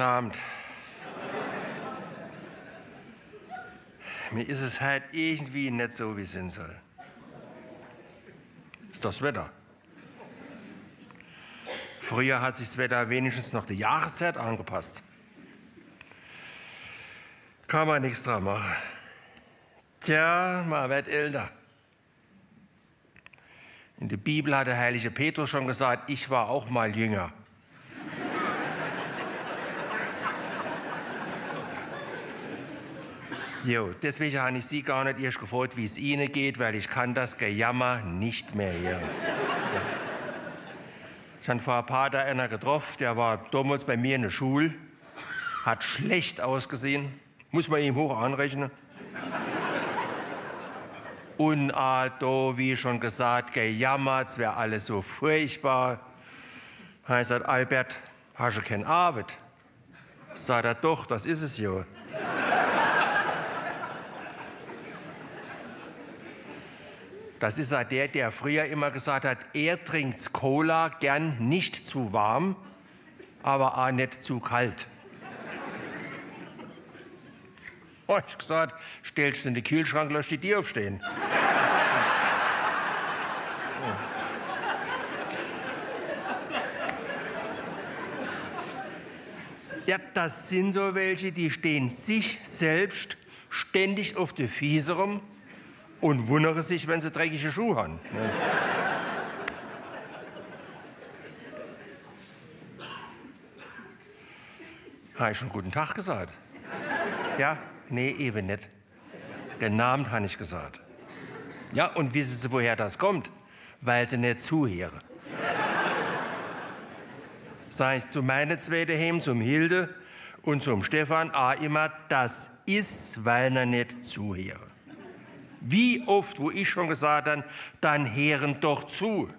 Guten Abend. Mir ist es halt irgendwie nicht so, wie es sein soll. Ist das Wetter. Früher hat sich das Wetter wenigstens noch die Jahreszeit angepasst. Kann man nichts dran machen. Tja, man wird älter. In der Bibel hat der heilige Petrus schon gesagt, ich war auch mal jünger. Jo, deswegen habe ich Sie gar nicht erst gefragt, wie es Ihnen geht, weil ich kann das Gejammer nicht mehr hören. Ich habe vor ein paar Tagen einer getroffen, der war damals bei mir in der Schule, hat schlecht ausgesehen, muss man ihm hoch anrechnen. Und äh, da, wie schon gesagt, gejammert, es wäre alles so furchtbar. Heißt Albert, hast du keine Arbeit? Sagt er, doch, das ist es ja. Das ist ja der, der früher immer gesagt hat, er trinkt Cola gern nicht zu warm, aber auch nicht zu kalt. Oh, ich gesagt, stellst du in den Kühlschrank, lass die dir aufstehen. Ja, das sind so welche, die stehen sich selbst ständig auf die Fiese rum und wundere sich, wenn sie dreckige Schuhe haben. Ne? Habe ich schon guten Tag gesagt? Ja, nee, eben nicht. Den Namen habe ich gesagt. Ja, und wissen Sie, woher das kommt? Weil sie nicht zuhören. Sag ich zu meinen zwei daheim, zum Hilde und zum Stefan, auch immer, das ist, weil er nicht zuhören. Wie oft, wo ich schon gesagt habe, dann hören doch zu.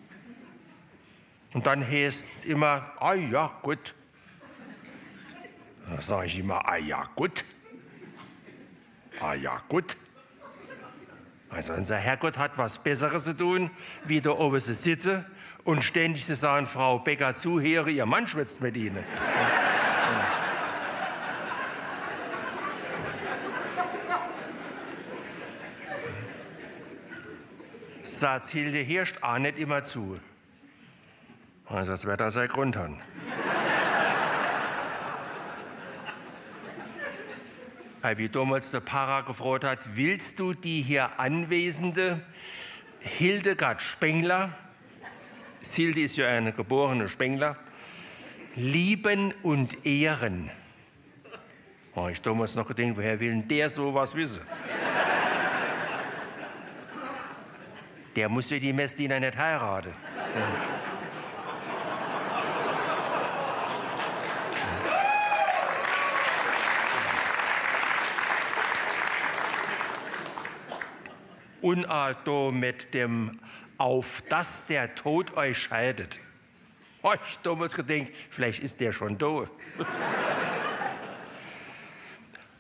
Und dann heißt es immer, ah ja, gut. Da sage ich immer, ah ja, gut. Ah ja, gut. Also unser Herrgott hat was Besseres zu tun, wie da oben zu sitzen und ständig zu sagen, Frau Becker zuhöre, ihr Mann schwätzt mit Ihnen. Satz Hilde Hirsch auch nicht immer zu. Also das da sein Grund haben. Wie damals der Para gefragt hat, willst du die hier anwesende Hildegard Spengler, Hilde ist ja eine geborene Spengler, lieben und ehren? Oh, ich damals noch gedacht, woher will denn der sowas wissen? Der musste die Messdiener nicht heiraten. Auch mit dem auf das der Tod euch scheidet. Ich damals gedacht, vielleicht ist der schon da.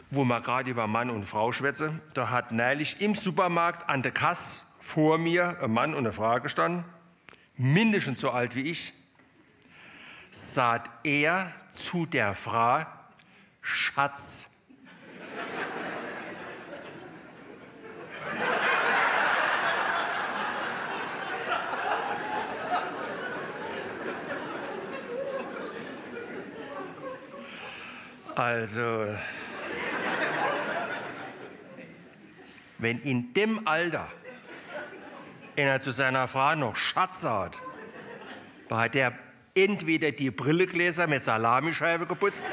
Wo man gerade über Mann und Frau schwätze, da hat neulich im Supermarkt an der Kasse vor mir ein Mann und eine Frau gestanden, mindestens so alt wie ich, sagt er zu der Frau, Schatz. Also, wenn in dem Alter er zu seiner Frau noch Schatz hat, hat er entweder die Brillegläser mit Salamischeibe geputzt.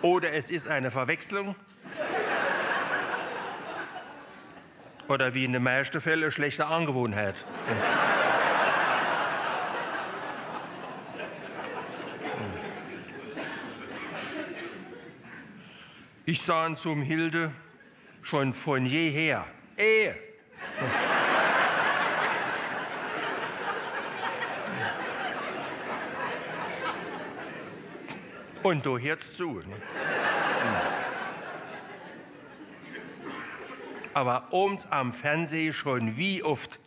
Oder es ist eine Verwechslung. Oder wie in den meisten Fällen schlechte Angewohnheit. Ich sah zum Hilde schon von jeher. Ehe. Und du hörst zu. Ne? Aber abends am Fernsehen schon wie oft,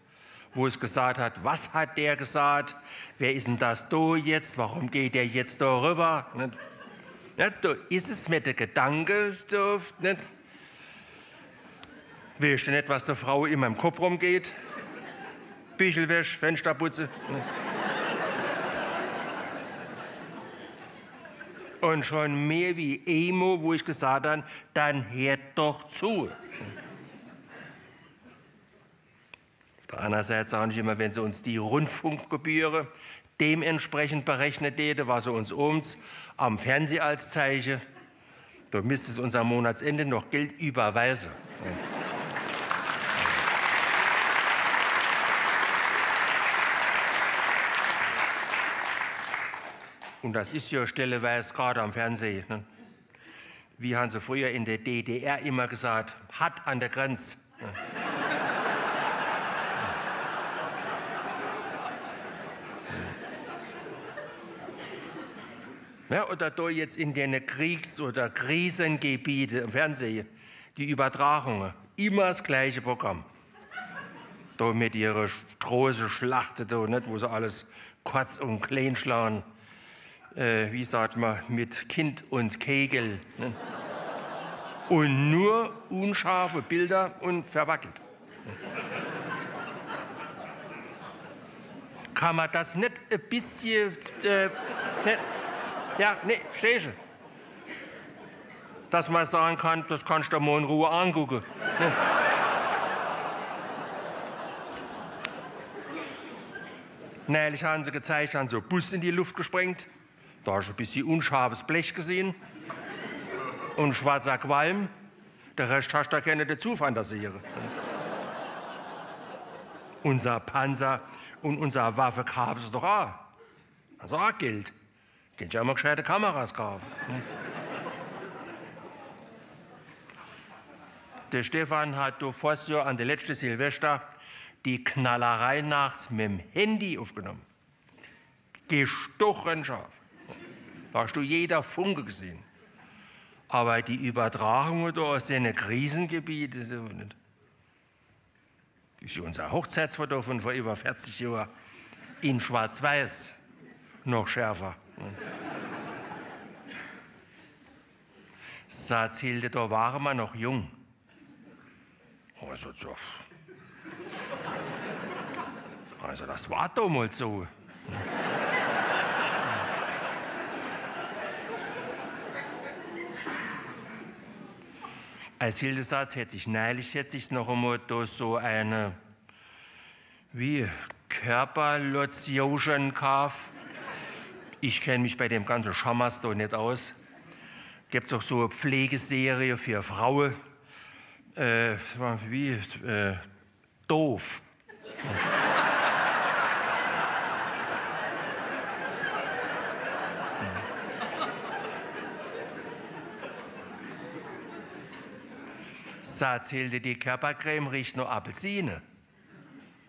wo es gesagt hat, was hat der gesagt, wer ist denn das do jetzt, warum geht der jetzt da rüber? Nicht? Ja, da ist es mit der Gedanke, da, nicht? Weißt du nicht, was der Frau in meinem Kopf rumgeht? Büchelwäsch, Fensterputze. Und schon mehr wie Emo, wo ich gesagt habe, dann hört doch zu. Auf der anderen Seite sage ich immer, wenn sie uns die Rundfunkgebühren dementsprechend berechnet hätte, was sie uns ums am Fernseh als Zeichen, da müsste es uns am Monatsende noch Geld überweisen. Und das ist ja stelleweise gerade am Fernsehen. Ne? Wie haben sie früher in der DDR immer gesagt, hat an der Grenze. Ne? Ja, oder da jetzt in den Kriegs- oder Krisengebieten im Fernsehen, die Übertragungen, immer das gleiche Programm. Da mit ihrer großen Schlacht, da, nicht, wo sie alles kurz und klein schlagen. Äh, wie sagt man, mit Kind und Kegel. Ne? Und nur unscharfe Bilder und verwackelt. Kann man das nicht ein bisschen. Äh, nicht, ja, nee, verstehst du? Dass man sagen kann, das kannst du mal in Ruhe angucken. Ne? Neulich haben sie gezeigt, haben so Bus in die Luft gesprengt. Da hast du ein bisschen unscharfes Blech gesehen und schwarzer Qualm. Der Rest hast du keine dazu fantasieren. unser Panzer und unsere Waffe kaufen sie doch auch. Also auch Geld. Geht ja immer gescheite Kameras kaufen. Ne? Der Stefan hat vors Jahr an der letzten Silvester die Knallerei nachts mit dem Handy aufgenommen. Gestochen scharf. Da hast du jeder Funke gesehen. Aber die Übertragung da aus den Krisengebieten, das ist unser Hochzeitsfoto von vor über 40 Jahren in Schwarz-Weiß noch schärfer. Sagt Hilde, da waren wir noch jung. Also, so. also das war damals so. Als Hilde sagt, hätte ich neulich hätte ich noch einmal da so eine wie Körperlotion gekauft ich kenne mich bei dem ganzen Schamas nicht aus. Gibt es auch so eine Pflegeserie für Frauen. Äh, wie äh, doof. So erzählte die Körpercreme riecht nur Apfelsine.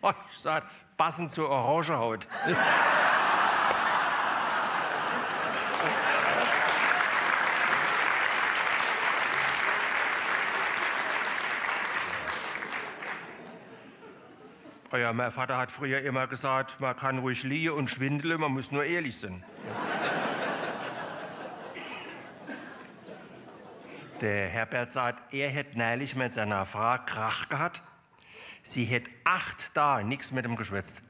Oh, ich sag, passend zur Orangehaut. Oh ja, mein Vater hat früher immer gesagt, man kann ruhig liegen und schwindeln, man muss nur ehrlich sein. Der Herbert sagt, er hätte neulich mit seiner Frau Krach gehabt. Sie hätte acht da nichts mit ihm geschwätzt.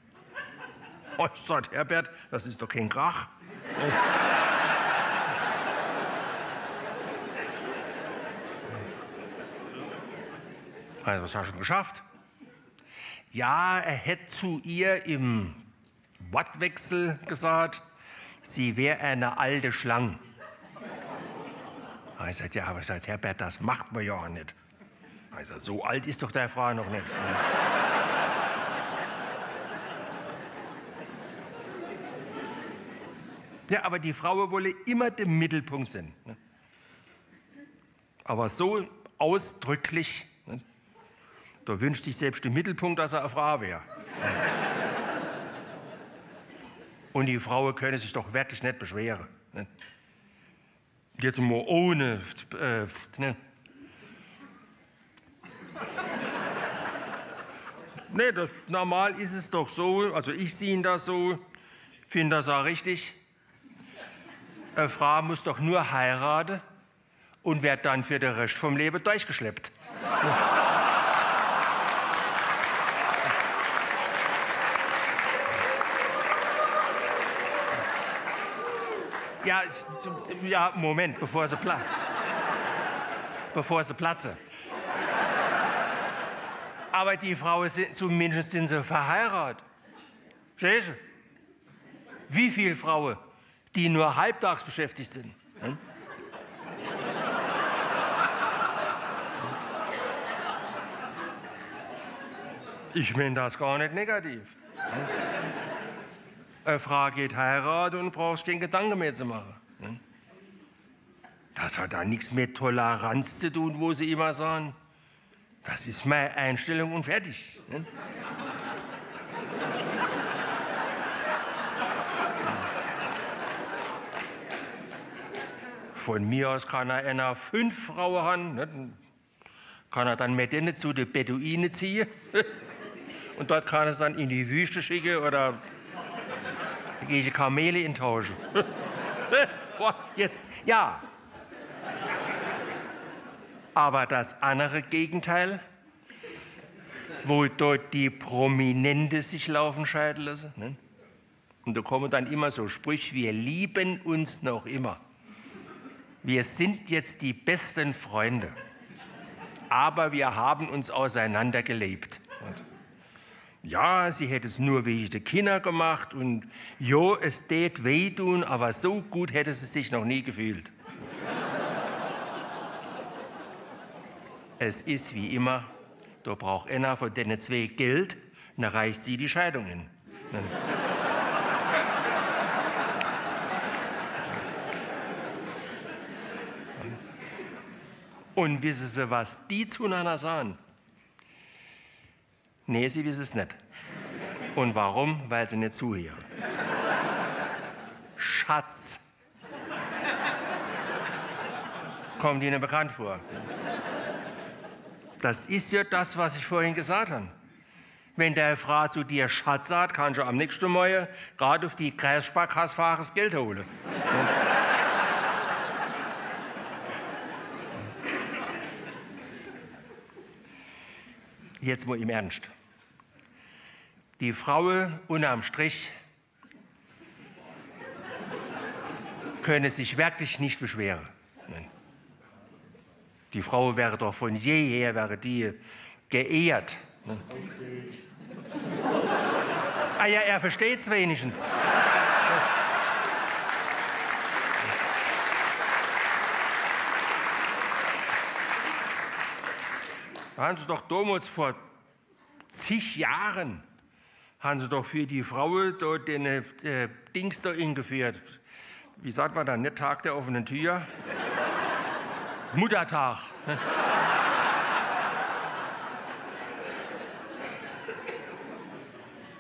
Oh, sagt Herbert, das ist doch kein Krach. Also, was hast du schon geschafft? Ja, er hätte zu ihr im Wortwechsel gesagt, sie wäre eine alte Schlange. Er sagt, ja, aber sagt Herbert, das macht man ja auch nicht. Also, so alt ist doch der Frau noch nicht. Ja, aber die Frau wolle immer der Mittelpunkt sein. Ne? Aber so ausdrücklich da wünscht sich selbst im Mittelpunkt, dass er eine Frau wäre. Und die Frau könne sich doch wirklich nicht beschweren. Ne? Jetzt mal ohne. Äh, ne? Nee, das, normal ist es doch so, also ich sehe das so, finde das auch richtig. Eine Frau muss doch nur heiraten und wird dann für den Rest vom Leben durchgeschleppt. Ja, ja, Moment, bevor sie, pla bevor sie platzen. Aber die Frauen sind zumindest sind sie verheiratet. Verstehst du? Wie viele Frauen, die nur halbtags beschäftigt sind? Hm? Ich meine das gar nicht negativ. Hm? Eine Frau geht heiraten und brauchst den Gedanken mehr zu machen. Hm? Das hat da nichts mit Toleranz zu tun, wo sie immer sagen. Das ist meine Einstellung und fertig. Ne? Von mir aus kann er einer fünf Frauen haben. Ne? Kann er dann mit denen zu den Beduinen ziehen. Und dort kann er es dann in die Wüste schicken oder gehe ich Kamele in Tauschen. Jetzt, ja, aber das andere Gegenteil, wo dort die Prominente sich laufen scheiden lassen. Ne? Und da kommen dann immer so Sprüche, wir lieben uns noch immer. Wir sind jetzt die besten Freunde, aber wir haben uns auseinandergelebt. Und ja, sie hätte es nur wegen der Kinder gemacht und jo, es tät wehtun, aber so gut hätte sie sich noch nie gefühlt. Es ist wie immer, da braucht einer von den zwei Geld, dann reicht sie die Scheidungen. Und wissen Sie, was die zueinander sagen? Nee, sie wissen es nicht. Und warum? Weil sie nicht zuhören. Schatz. Kommt Ihnen bekannt vor? Das ist ja das, was ich vorhin gesagt habe. Wenn der Frau zu dir Schatz sagt, kannst du am nächsten Morgen gerade auf die Kreissparkasse fahren, Geld holen. Jetzt mal im Ernst. Die Frauen unterm Strich können sich wirklich nicht beschweren. Die Frau wäre doch von jeher, wäre die geehrt. Ne? Ah ja, er versteht es wenigstens. haben sie doch damals vor zig Jahren haben sie doch für die Frau dort den äh, Dings da eingeführt. Wie sagt man da, nicht Tag der offenen Tür? Muttertag.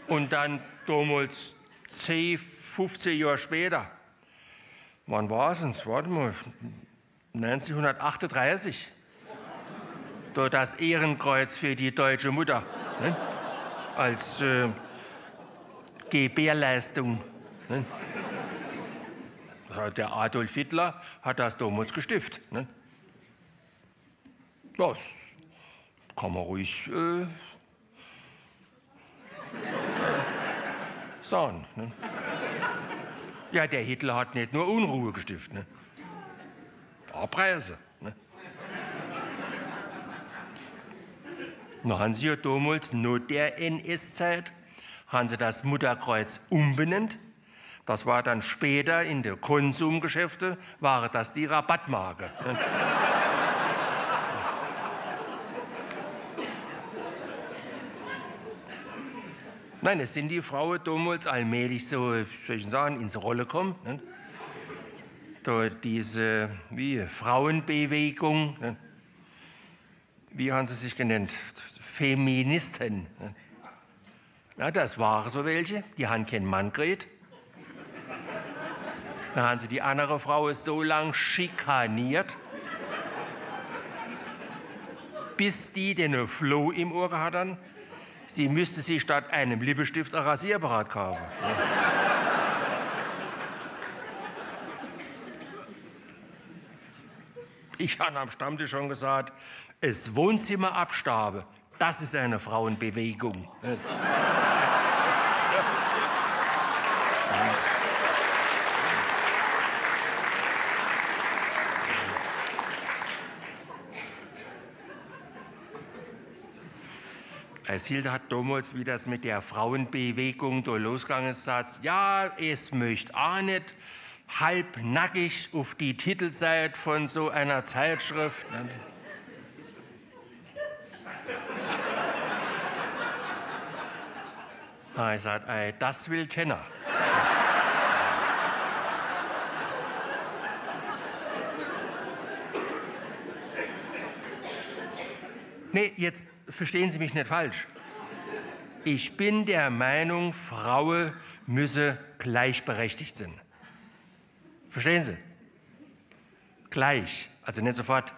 Und dann damals 10, 15 Jahre später, wann war es denn? Warte mal, 1938, da das Ehrenkreuz für die deutsche Mutter ne? als äh, Gebärleistung. Der Adolf Hitler hat das damals gestiftet. Das kann man ruhig äh, sagen. Ja, der Hitler hat nicht nur Unruhe gestiftet, ne? Preise. Ne? Na, haben sie ja damals, nur der NS-Zeit, haben sie das Mutterkreuz umbenannt. Das war dann später in den Konsumgeschäften, war das die Rabattmarke. Ne? Nein, es sind die Frauen damals allmählich so, soll ich sagen, ins Rolle gekommen. Ne? Da diese wie, Frauenbewegung, ne? wie haben sie sich genannt? Feministen. Ne? Ja, das waren so welche, die haben keinen Mann geredet. Dann haben sie die andere Frau so lang schikaniert, bis die den Floh im Ohr hatten Sie müsste sich statt einem Lippenstift ein Rasierapparat kaufen. Ich habe am Stammtisch schon gesagt, das Wohnzimmer abstabe, das ist eine Frauenbewegung. Als Hilde hat damals, wie das mit der Frauenbewegung da losgegangen ist, ja, es möchte auch nicht halbnackig auf die Titelseite von so einer Zeitschrift. Ah, ich sage, ey, das will Kenner. Nee, jetzt verstehen Sie mich nicht falsch. Ich bin der Meinung, Frauen müsse gleichberechtigt sein. Verstehen Sie? Gleich, also nicht sofort.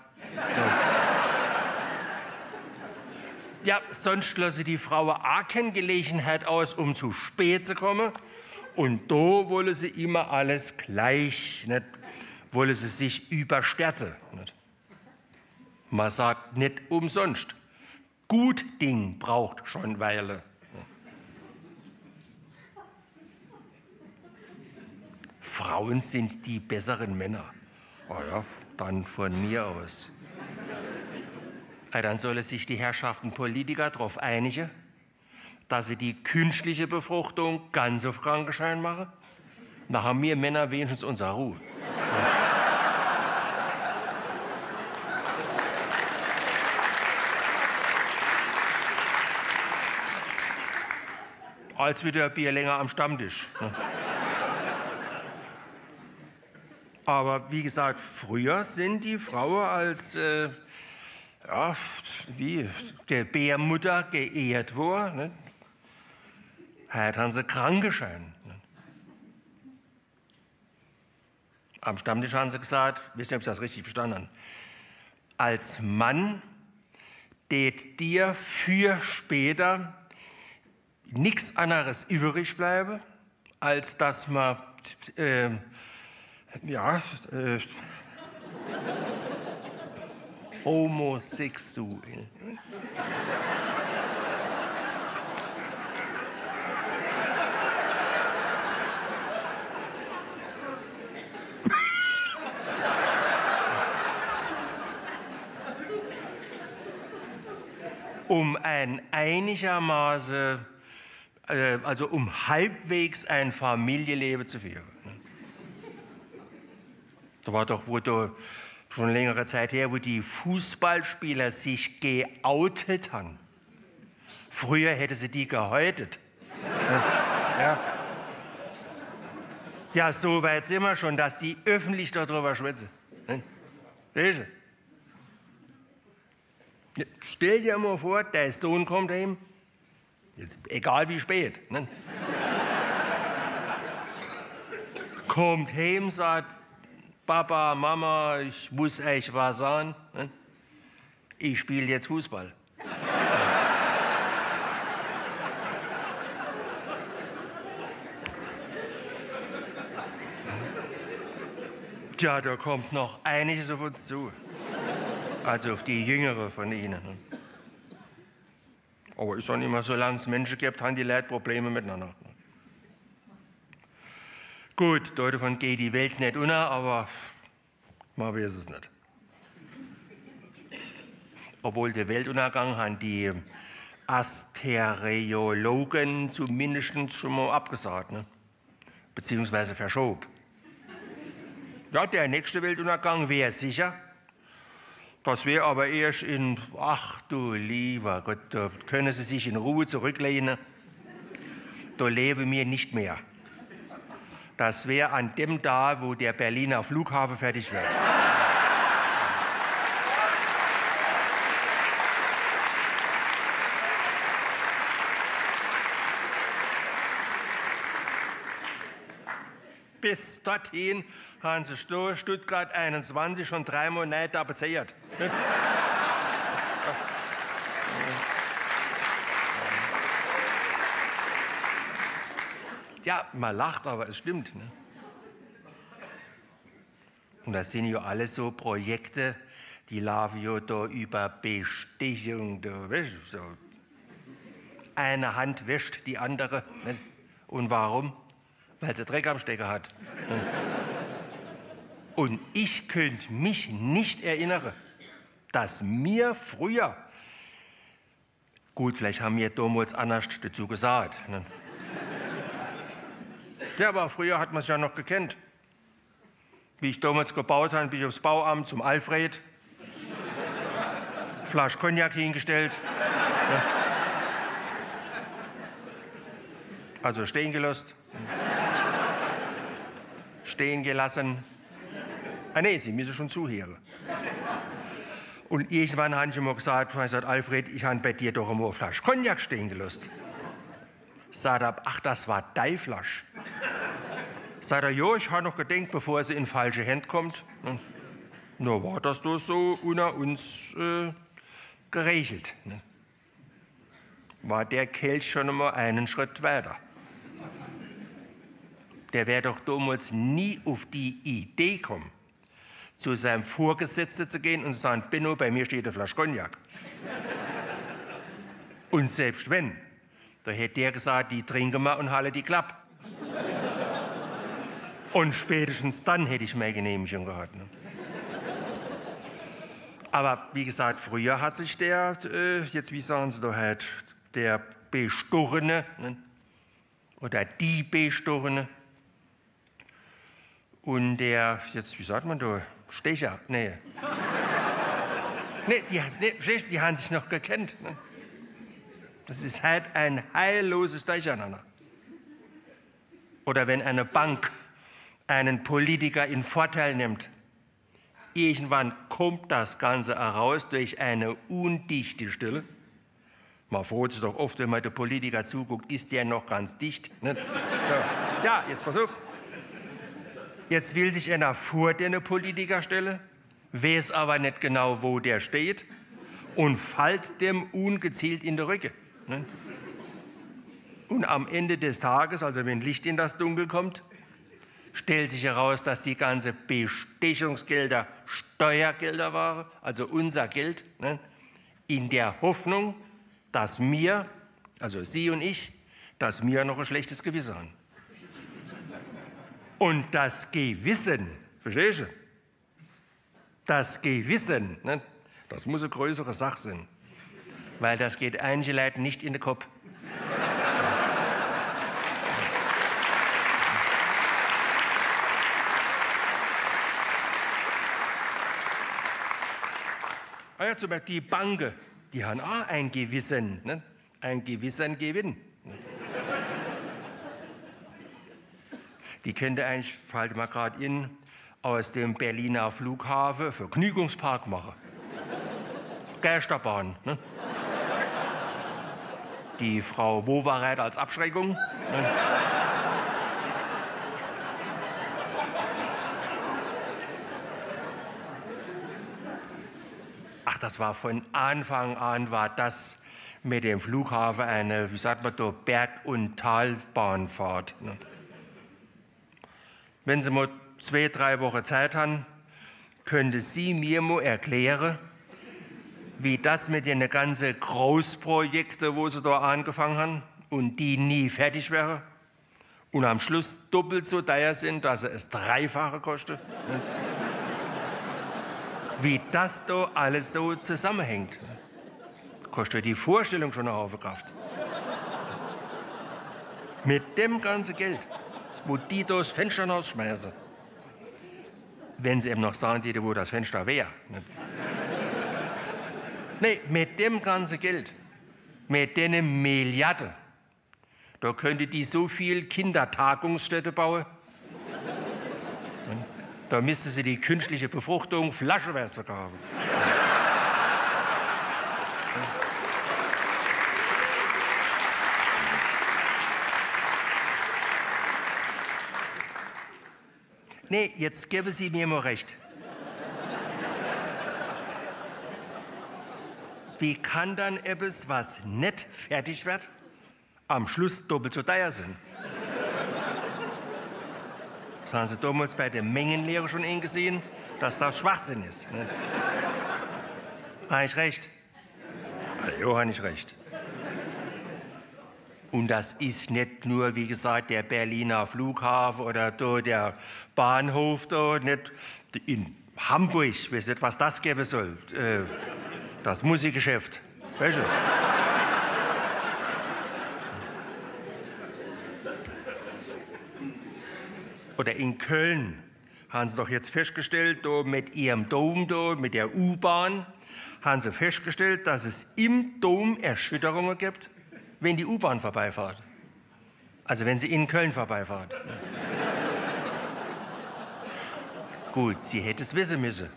Ja, sonst lasse die Frau auch keine Gelegenheit aus, um zu spät zu kommen. Und da wolle sie immer alles gleich, nicht? wolle sie sich übersterzen. Nicht? Man sagt nicht umsonst. Gut Ding braucht schon Weile. Frauen sind die besseren Männer. Oh ja, dann von mir aus. Dann sollen sich die Herrschaften Politiker darauf einigen, dass sie die künstliche Befruchtung ganz auf Krankenschein machen. Dann haben wir Männer wenigstens unsere Ruhe. Als wieder Bier länger am Stammtisch. Ne? Aber wie gesagt, früher sind die Frauen als äh, ja, wie der Bärmutter geehrt worden. Ne? Heute haben sie Krankenschein. Ne? Am Stammtisch haben sie gesagt, wisst ihr, ob ich das richtig verstanden habe, als Mann det dir für später nichts anderes übrig bleibe, als dass man äh, ja, äh, homosexuell. um ein einigermaßen, äh, also um halbwegs ein Familienleben zu führen. Da war doch, wo da schon längere Zeit her, wo die Fußballspieler sich geoutet haben. Früher hätte sie die gehäutet. ja. ja, so weit sind wir schon, dass sie öffentlich darüber schwätzen. Siehst du? Stell dir mal vor, der Sohn kommt heim, egal wie spät. Ne? kommt heim, sagt, Papa, Mama, ich muss euch was sagen. Ne? Ich spiele jetzt Fußball. Tja, da kommt noch einiges auf uns zu. Also auf die Jüngere von Ihnen. Ne? Aber ist doch nicht mehr, solange es Menschen gibt, haben die Leute Probleme miteinander. Gut, davon geht die Welt nicht unter, aber man weiß es nicht. Obwohl der Weltuntergang haben die Asteriologen zumindest schon mal abgesagt, ne? beziehungsweise verschoben. Ja, der nächste Weltuntergang wäre sicher. Das wäre aber erst in, ach du lieber Gott, da können Sie sich in Ruhe zurücklehnen. Da leben wir nicht mehr. Das wäre an dem da, wo der Berliner Flughafen fertig wird. Bis dorthin haben sie Stuttgart 21 schon drei Monate bezahlt. Ja, man lacht, aber es stimmt. Ne? Und das sind ja alles so Projekte, die ja da über Bestechung. So. Eine Hand wäscht die andere. Ne? Und warum? Weil sie Dreck am Stecker hat. Und ich könnte mich nicht erinnern, dass mir früher, gut, vielleicht haben wir damals anders dazu gesagt. Ne? Ja, aber früher hat man es ja noch gekannt. Wie ich damals gebaut habe, bin ich aufs Bauamt zum Alfred. Flasch Cognac hingestellt. Also stehen gelassen. Stehen gelassen. Ah nee, Sie müssen schon zuhören. Und irgendwann habe ich mir gesagt, Alfred, ich habe bei dir doch immer eine Flasche Cognac stehen gelassen. Sagt er, ach, das war deine Flasche. Sagt er, ja, ich habe noch gedacht, bevor sie in falsche Hände kommt. Ne? Na, war das doch so unter uns äh, geregelt. Ne? War der Kelch schon einmal einen Schritt weiter. Der wäre doch damals nie auf die Idee gekommen, zu seinem Vorgesetzten zu gehen und zu sagen, Benno, bei mir steht eine Flasche Cognac. und selbst wenn, da hätte der gesagt, die trinken wir und halte die Klappe. und spätestens dann hätte ich mehr Genehmigung gehabt. Ne? Aber wie gesagt, früher hat sich der, äh, jetzt wie sagen Sie da halt, der Bestochene ne? oder die Bestochene und der, jetzt wie sagt man da, Stecher, nee. nee, die, nee, die haben sich noch gekannt. Ne? Das ist halt ein heilloses Durcheinander. Oder wenn eine Bank einen Politiker in Vorteil nimmt, irgendwann kommt das Ganze heraus durch eine undichte Stille. Man freut sich doch oft, wenn man den Politiker zuguckt, ist der noch ganz dicht. So. Ja, jetzt pass auf. Jetzt will sich einer vor den Politiker stellen, weiß aber nicht genau, wo der steht und fällt dem ungezielt in die Rücke. Ne? Und am Ende des Tages, also wenn Licht in das Dunkel kommt, stellt sich heraus, dass die ganze Bestechungsgelder Steuergelder waren, also unser Geld, ne? in der Hoffnung, dass wir, also Sie und ich, dass wir noch ein schlechtes Gewissen haben. Und das Gewissen, verstehst du? Das Gewissen, ne? das muss eine größere Sache sein, weil das geht einige Leute nicht in den Kopf. Ah ja, zum Beispiel die Banken, die haben auch ein Gewissen, ne? ein gewissen Gewinn. Die könnte eigentlich, fällt mal gerade in, aus dem Berliner Flughafen Vergnügungspark machen. Geisterbahn. Ne? Die Frau Wowereit als Abschreckung. Ne? Ach, das war von Anfang an, war das mit dem Flughafen eine, wie sagt man da, Berg- und Talbahnfahrt. Ne? Wenn Sie mal zwei, drei Wochen Zeit haben, könnte Sie mir mal erklären, wie das mit den ganzen Großprojekten, wo Sie da angefangen haben und die nie fertig wären und am Schluss doppelt so teuer sind, dass sie es dreifache kosten. wie das da alles so zusammenhängt. Kostet die Vorstellung schon eine Haufen Kraft. Mit dem ganzen Geld wo die das Fenster rausschmeißen. Wenn sie eben noch sagen, die, wo das Fenster wäre. Nee, mit dem ganzen Geld, mit den Milliarden, da könnte die so viel Kindertagungsstätte bauen. Da müsste sie die künstliche Befruchtung flaschenweise verkaufen. Nee, jetzt geben Sie mir mal recht. Wie kann dann etwas, was nicht fertig wird, am Schluss doppelt so teuer sein? Das haben Sie damals bei der Mengenlehre schon eingesehen, dass das Schwachsinn ist. Ne? Habe ich recht? Ja, habe ich recht. Und das ist nicht nur, wie gesagt, der Berliner Flughafen oder der Bahnhof da, nicht in Hamburg, ich weiß nicht, was das geben soll. Äh, das Musikgeschäft. Weißt du? Oder in Köln haben sie doch jetzt festgestellt, da mit ihrem Dom, da, mit der U-Bahn, haben sie festgestellt, dass es im Dom Erschütterungen gibt wenn die U-Bahn vorbeifahrt. Also wenn sie in Köln vorbeifahrt. Gut, sie hätte es wissen müssen.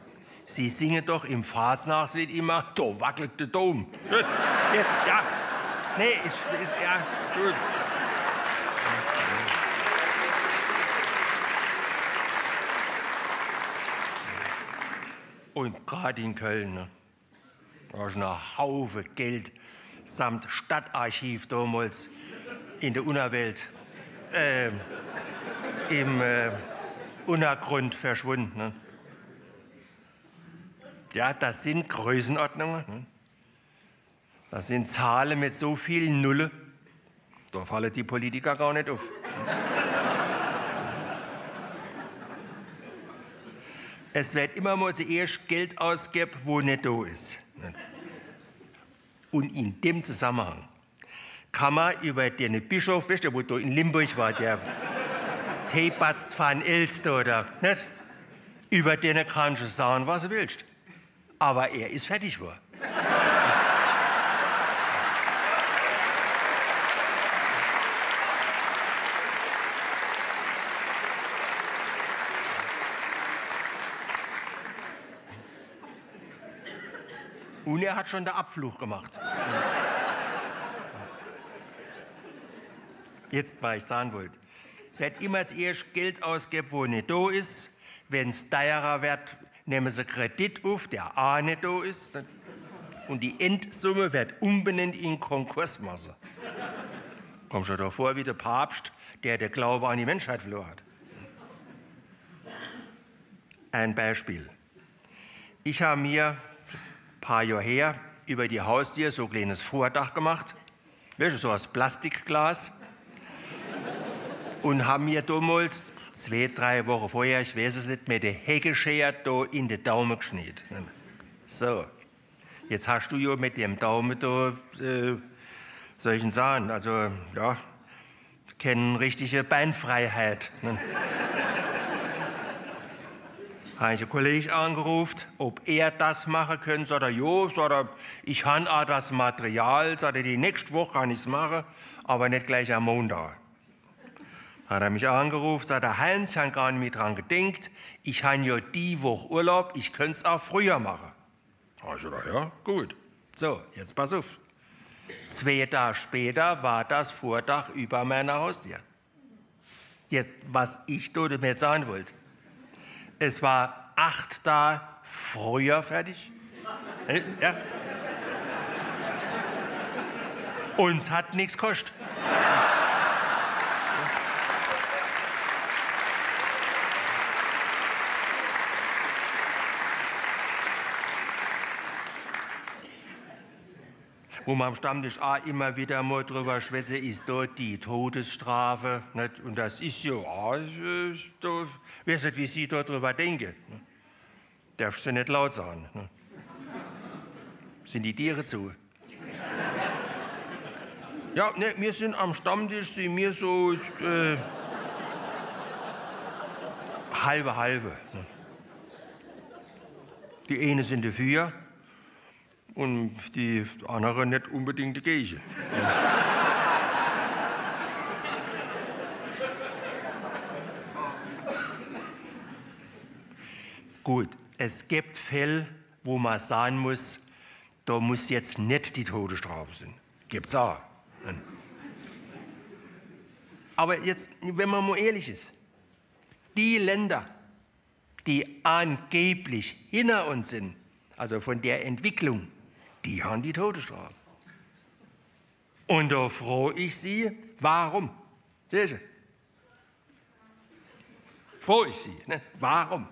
Sie singen doch im Fasnachtslied immer, da wackelt der Dom. Jetzt, ja. Nee, ist, ist, ja, gut. Und gerade in Köln, ne? da ist ein Haufe Geld samt Stadtarchiv damals in der Unerwelt äh, im äh, Untergrund verschwunden. Ne? Ja, das sind Größenordnungen. Ne? Das sind Zahlen mit so vielen Nullen. Da fallen die Politiker gar nicht auf. es wird immer mal zuerst Geld ausgegeben, wo nicht da ist. Und in dem Zusammenhang kann man über den Bischof, weißt du, wo du in Limburg war, der Thebatzt van Elster oder nicht? Über den kannst du sagen, was du willst. Aber er ist fertig geworden. Und er hat schon den Abflug gemacht. Jetzt, was ich sagen wollte. Es wird immer zuerst Geld ausgegeben, wo nicht da ist. Wenn es teurer wird, nehmen sie Kredit auf, der auch nicht da ist. Und die Endsumme wird umbenannt in Konkursmasse. Komm schon da vor wie der Papst, der der Glaube an die Menschheit verloren hat. Ein Beispiel. Ich habe mir paar Jahre her über die Haustür so ein kleines Vordach gemacht, du, so aus Plastikglas. Und haben mir damals zwei, drei Wochen vorher, ich weiß es nicht, mit der Heckeschere da in den Daumen geschnitten. So, jetzt hast du ja mit dem Daumen da äh, solchen Sachen, also ja, keine richtige Beinfreiheit. Ne? habe ich einen Kollegen angerufen, ob er das machen könnte. Sagt er, jo, sagt er, ich habe auch das Material, sagt er, die nächste Woche kann ich es machen, aber nicht gleich am Montag. Hat er mich angerufen, sagt er, Heinz, ich habe gar nicht mehr dran gedacht, ich habe ja die Woche Urlaub, ich könnte es auch früher machen. Also, ja, gut. So, jetzt pass auf. Zwei Tage später war das Vordach über meiner Haustür. Jetzt, was ich dort damit sagen wollte. Es war acht Tage früher fertig. Ja. Uns hat nichts gekostet. Wo man am Stammtisch auch immer wieder mal drüber schwätze, ist dort die Todesstrafe. Nicht? Und das ist ja, da, weiß nicht, wie Sie darüber denken. Ne? Darfst du nicht laut sagen. Ne? Sind die Tiere zu? Ja, ne, wir sind am Stammtisch, sind wir so äh, halbe, halbe. Ne? Die eine sind dafür, und die andere nicht unbedingt dagegen. Gut, es gibt Fälle, wo man sagen muss, da muss jetzt nicht die Todesstrafe sein. Gibt es auch. Aber jetzt, wenn man mal ehrlich ist, die Länder, die angeblich hinter uns sind, also von der Entwicklung, die haben die Todesstrafe. Und da frage ich Sie, warum? Sehen Sie? Frage ich Sie. Ne? Warum?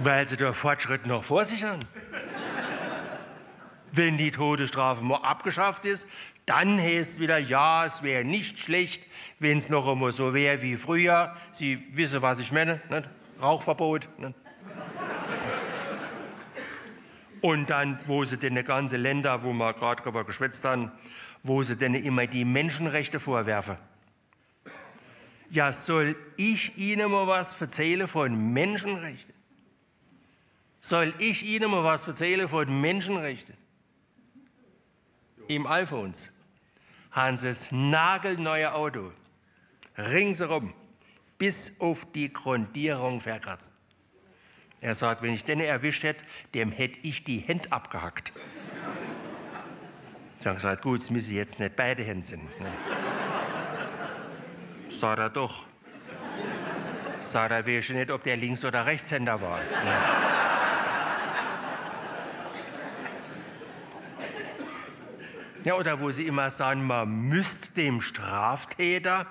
Weil Sie der Fortschritt noch vor sich haben. Wenn die Todesstrafe mal abgeschafft ist, dann heißt es wieder, ja, es wäre nicht schlecht, wenn es noch einmal so wäre wie früher. Sie wissen, was ich meine, nicht? Rauchverbot. Nicht? Und dann, wo sie denn ganze Länder, wo wir gerade darüber geschwätzt haben, wo sie denn immer die Menschenrechte vorwerfen. Ja, soll ich Ihnen mal was erzählen von Menschenrechten? Soll ich Ihnen mal was erzählen von Menschenrechten? Im Alphons haben sie das nagelneue Auto ringsherum bis auf die Grundierung verkratzt. Er sagt, wenn ich den erwischt hätte, dem hätte ich die Hände abgehackt. Ich habe gesagt, gut, es müssen jetzt nicht beide Hände sein. Ne? Sagt er doch. Sagt er, weiß ich nicht, ob der Links- oder Rechtshänder war. Ne? Ja, oder wo sie immer sagen, man müsste dem Straftäter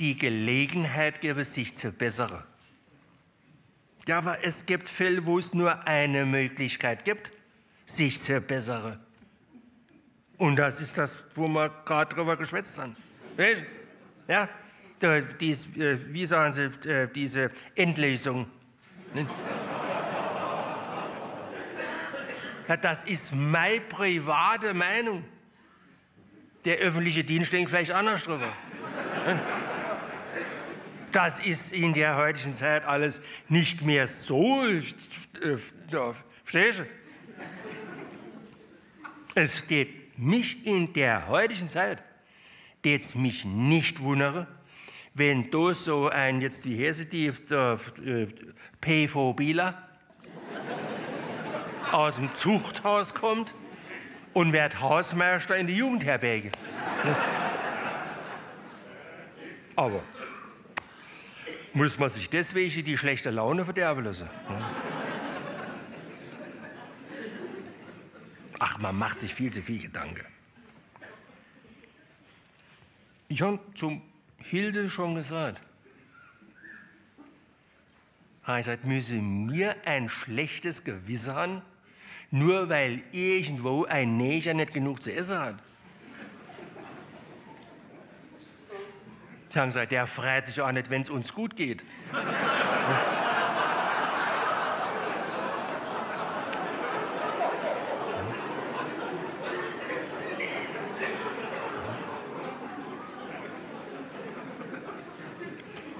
die Gelegenheit geben, sich zu bessern. Ja, aber es gibt Fälle, wo es nur eine Möglichkeit gibt, sich zu bessern. Und das ist das, wo wir gerade drüber geschwätzt haben. Ja, dies, äh, wie sagen Sie, äh, diese Endlösung. Ja, das ist meine private Meinung. Der öffentliche Dienst denkt vielleicht anders drüber. Ne? das ist in der heutigen Zeit alles nicht mehr so. Äh, verstehst du? Es geht mich in der heutigen Zeit, es mich nicht wundern, wenn da so ein, jetzt wie heißt die, der, äh, PVBler aus dem Zuchthaus kommt und wird Hausmeister in die Jugendherberge. Aber muss man sich deswegen die schlechte Laune verderben lassen? Ach, man macht sich viel zu viel Gedanken. Ich habe zum Hilde schon gesagt, er sagt, müsse mir ein schlechtes Gewissen haben, nur weil irgendwo ein Neger nicht genug zu essen hat. Sagen Sie, der freut sich auch nicht, wenn es uns gut geht.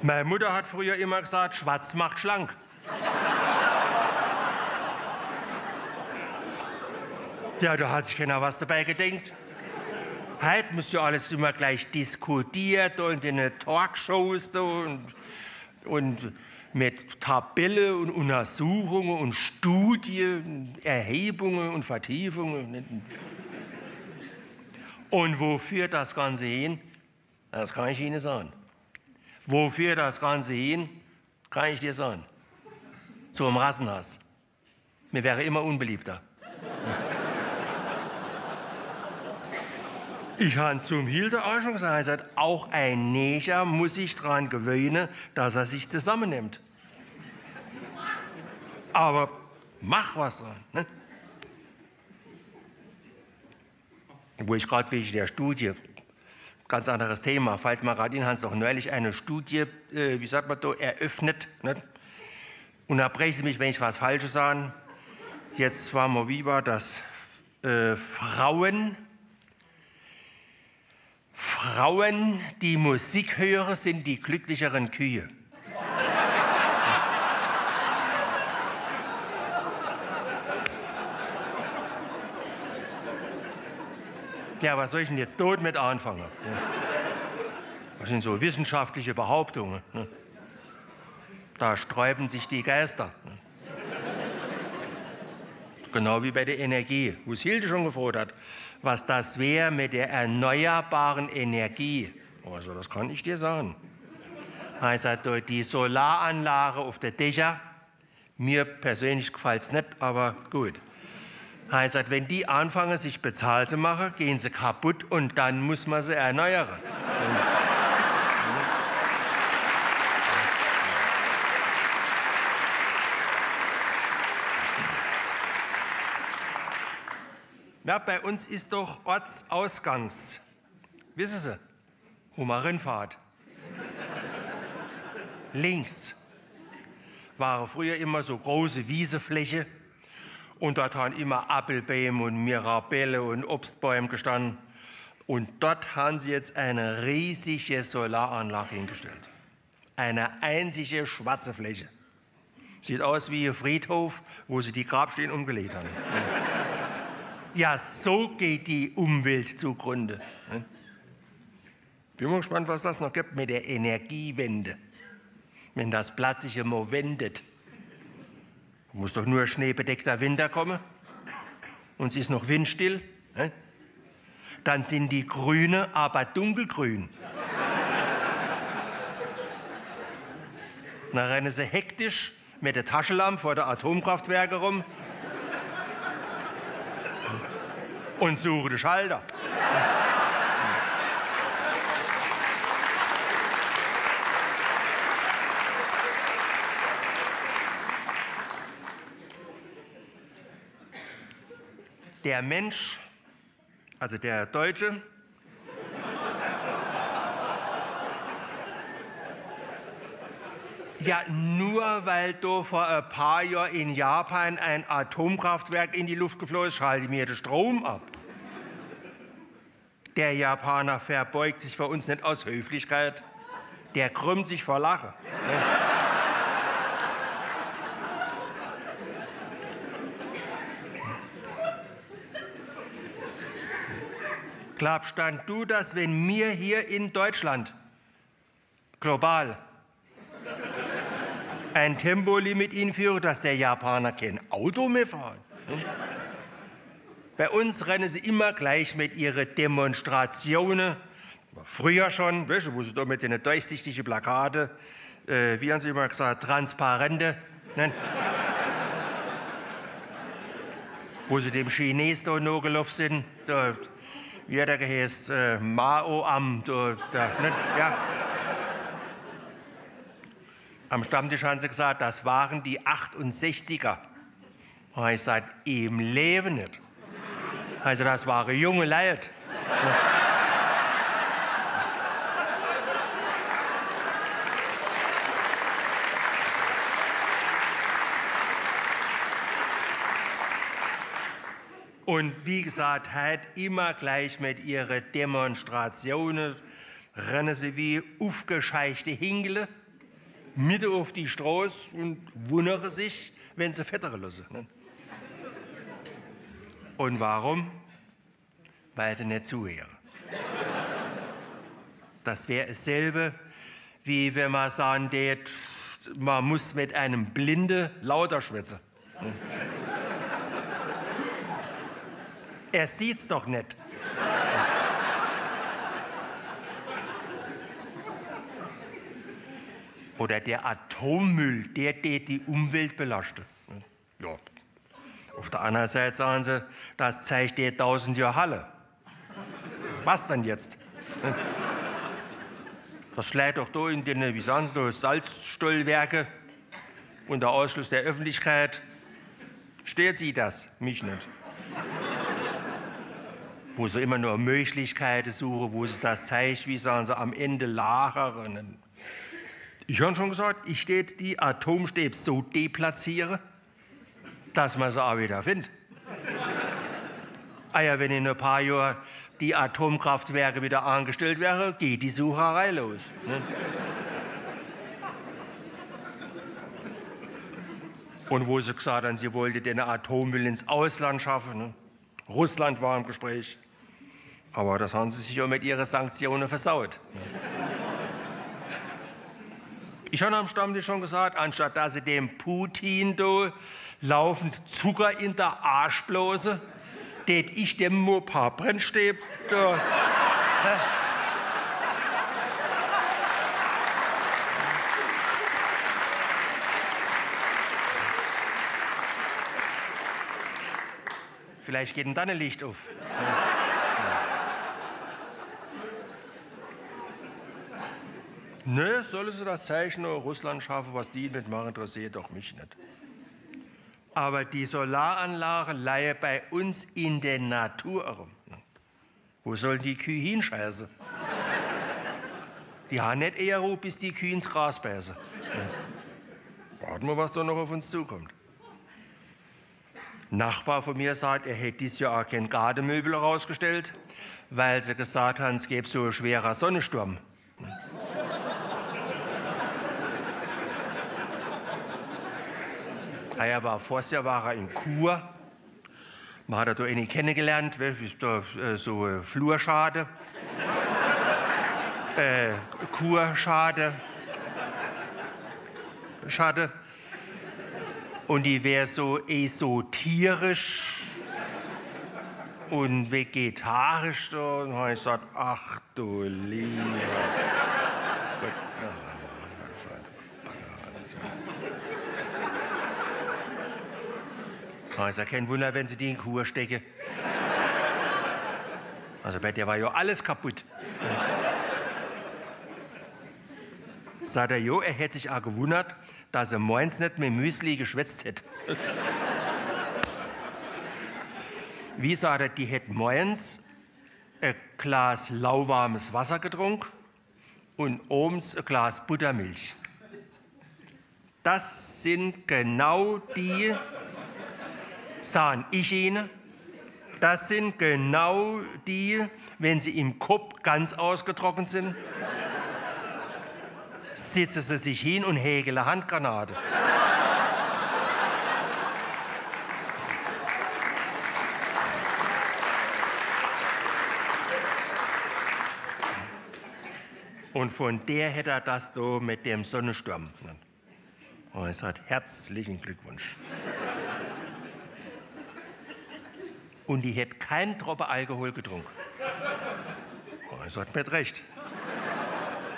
Meine Mutter hat früher immer gesagt, schwarz macht schlank. Ja, da hat sich keiner was dabei gedenkt. Heute muss ja alles immer gleich diskutiert und in den Talkshows und, und mit Tabelle und Untersuchungen und Studien, Erhebungen und Vertiefungen. Und wofür das Ganze hin? Das kann ich Ihnen sagen. Wofür das Ganze hin? Kann ich dir sagen. Zum Rassenhass. Mir wäre immer unbeliebter. Ich habe zum Hilde auch schon gesagt, auch ein Neger muss sich daran gewöhnen, dass er sich zusammennimmt. Aber mach was dran. Ne? Wo ich gerade wegen der Studie, ganz anderes Thema, fällt mir gerade in, hast doch neulich eine Studie, äh, wie sagt man da, eröffnet. Ne? Unterbrechen Sie mich, wenn ich was Falsches sage. Jetzt war mal wie war das? Äh, Frauen Frauen, die Musik hören, sind die glücklicheren Kühe. Ja, was soll ich denn jetzt dort mit anfangen? Das sind so wissenschaftliche Behauptungen. Da sträuben sich die Geister. Genau wie bei der Energie, wo es Hilde schon gefragt hat was das wäre mit der erneuerbaren Energie. Also das kann ich dir sagen. Also die Solaranlage auf der Dächer, mir persönlich gefällt es nicht, aber gut. Heißt, wenn die anfangen, sich bezahlt zu machen, gehen sie kaputt und dann muss man sie erneuern. Na, bei uns ist doch Ortsausgangs. Wissen Sie, wo man rinfahrt. Links waren früher immer so große Wiesefläche und dort haben immer Appelbäume und Mirabelle und Obstbäume gestanden. Und dort haben sie jetzt eine riesige Solaranlage hingestellt. Eine einzige schwarze Fläche. Sieht aus wie ein Friedhof, wo sie die Grabstehen umgelegt haben. Ja, so geht die Umwelt zugrunde. Bin mal gespannt, was das noch gibt mit der Energiewende. Wenn das plötzlich immer wendet. Muss doch nur schneebedeckter Winter kommen und es ist noch windstill. Dann sind die Grüne aber dunkelgrün. Dann rennen sie hektisch mit der Taschenlampe vor der Atomkraftwerke rum und suchen den Schalter. Der Mensch, also der Deutsche, Ja, nur weil da vor ein paar Jahren in Japan ein Atomkraftwerk in die Luft geflogen ist, schalte mir den Strom ab. Der Japaner verbeugt sich vor uns nicht aus Höflichkeit, der krümmt sich vor Lachen. Glaubst du, dass wenn wir hier in Deutschland global ein Tempolimit einführen, dass der Japaner kein Auto mehr fahren? Bei uns rennen sie immer gleich mit ihren Demonstrationen. Früher schon, weißt du, wo sie da mit den durchsichtigen Plakate, äh, wie haben sie immer gesagt, transparente, ne? wo sie dem Chines da noch sind. Da, wie hat er geheißen, äh, Mao am, da, da, ne? ja. Am Stammtisch haben sie gesagt, das waren die 68er. Und ich sage, im Leben nicht. Also das waren junge Leute. Und wie gesagt, halt immer gleich mit ihren Demonstrationen rennen sie wie aufgescheichte Hingle mitten auf die Straße und wundern sich, wenn sie fettere lassen. Ne? Und warum? Weil sie nicht zuhören. Das wäre dasselbe, wie wenn man sagen tät, man muss mit einem Blinde lauter schwätzen. Ne? Er sieht's doch nicht. Oder der Atommüll, der, der die Umwelt belastet. Ja. Auf der anderen Seite sagen sie, das zeigt der 1000 Jahre Halle. Was denn jetzt? Das schlägt doch da in den, wie sagen Sie, Salzstollwerke unter Ausschluss der Öffentlichkeit. Stört Sie das? Mich nicht wo sie immer nur Möglichkeiten suchen, wo sie das zeigt, wie sagen sie, am Ende lagern. Ich habe schon gesagt, ich stehe die Atomstäbe so deplatziere, dass man sie auch wieder findet. ah wenn in ein paar Jahren die Atomkraftwerke wieder angestellt wären, geht die Sucherei los. Ne? Und wo sie gesagt haben, sie wollte den Atommüll ins Ausland schaffen. Ne? Russland war im Gespräch. Aber das haben sie sich ja mit ihren Sanktionen versaut. Ich habe am Stammtisch schon gesagt, anstatt dass sie dem Putin da laufend Zucker in der Arschblose, tät ich dem nur ein paar Brennstäbe. Vielleicht geht ihm dann ein Licht auf. Ne, sollen sie das Zeichen Russland schaffen, was die nicht machen, interessiert doch mich nicht. Aber die Solaranlage leihe bei uns in der Natur. Wo sollen die Kühe hinscheißen? Die haben nicht eher Ruhe, bis die Kühe ins Gras beißen. Warten wir, was da noch auf uns zukommt. Nachbar von mir sagt, er hätte dieses Jahr auch kein Gartenmöbel herausgestellt, weil sie gesagt haben, es gäbe so einen schwerer Sonnensturm. Er war vorher war er in Kur. Man hat da eine kennengelernt, da, äh, so äh, Flurschade, äh, Kurschade, Schade und die wäre so esoterisch und vegetarisch. Da. Und habe ich gesagt, ach du lieber Gott. Ja, ist ja kein Wunder, wenn sie die in Kur stecken. Also bei der war ja alles kaputt. Sagt er, jo, er hätte sich auch gewundert, dass er morgens nicht mit Müsli geschwätzt hätte. Wie sagt er, die hätten morgens ein Glas lauwarmes Wasser getrunken und abends ein Glas Buttermilch. Das sind genau die, sahen ich Ihnen, das sind genau die, wenn sie im Kopf ganz ausgetrocknet sind, setzen sie sich hin und häkeln Handgranate. Und von der hätte er das da mit dem Sonnensturm. Und er sagt, herzlichen Glückwunsch. Und die hätte keinen Tropfen Alkohol getrunken. Und er sagt, mit Recht.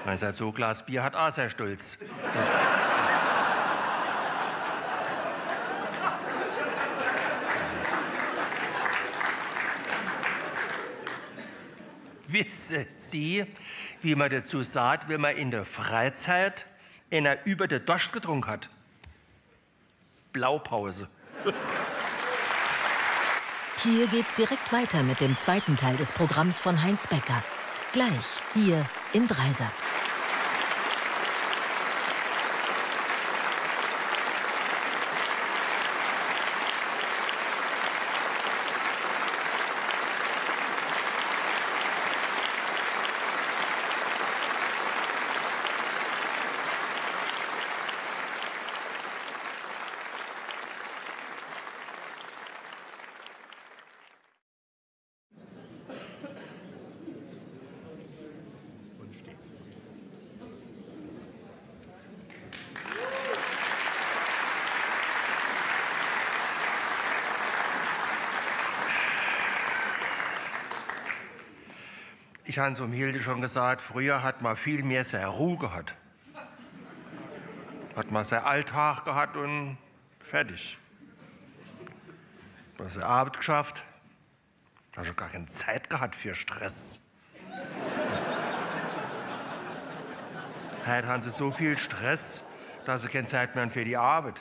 Man sagt, so Glas Bier hat auch sehr stolz. Wissen Sie, wie man dazu sagt, wenn man in der Freizeit einer über der Dost getrunken hat? Blaupause. Hier geht's direkt weiter mit dem zweiten Teil des Programms von Heinz Becker. Gleich hier in Dreisat. Ich habe es um Hilde schon gesagt, früher hat man viel mehr sehr Ruhe gehabt. Hat man sehr Alltag gehabt und fertig. Man hat Arbeit geschafft, hat schon gar keine Zeit gehabt für Stress. Heute haben sie so viel Stress, dass sie keine Zeit mehr haben für die Arbeit.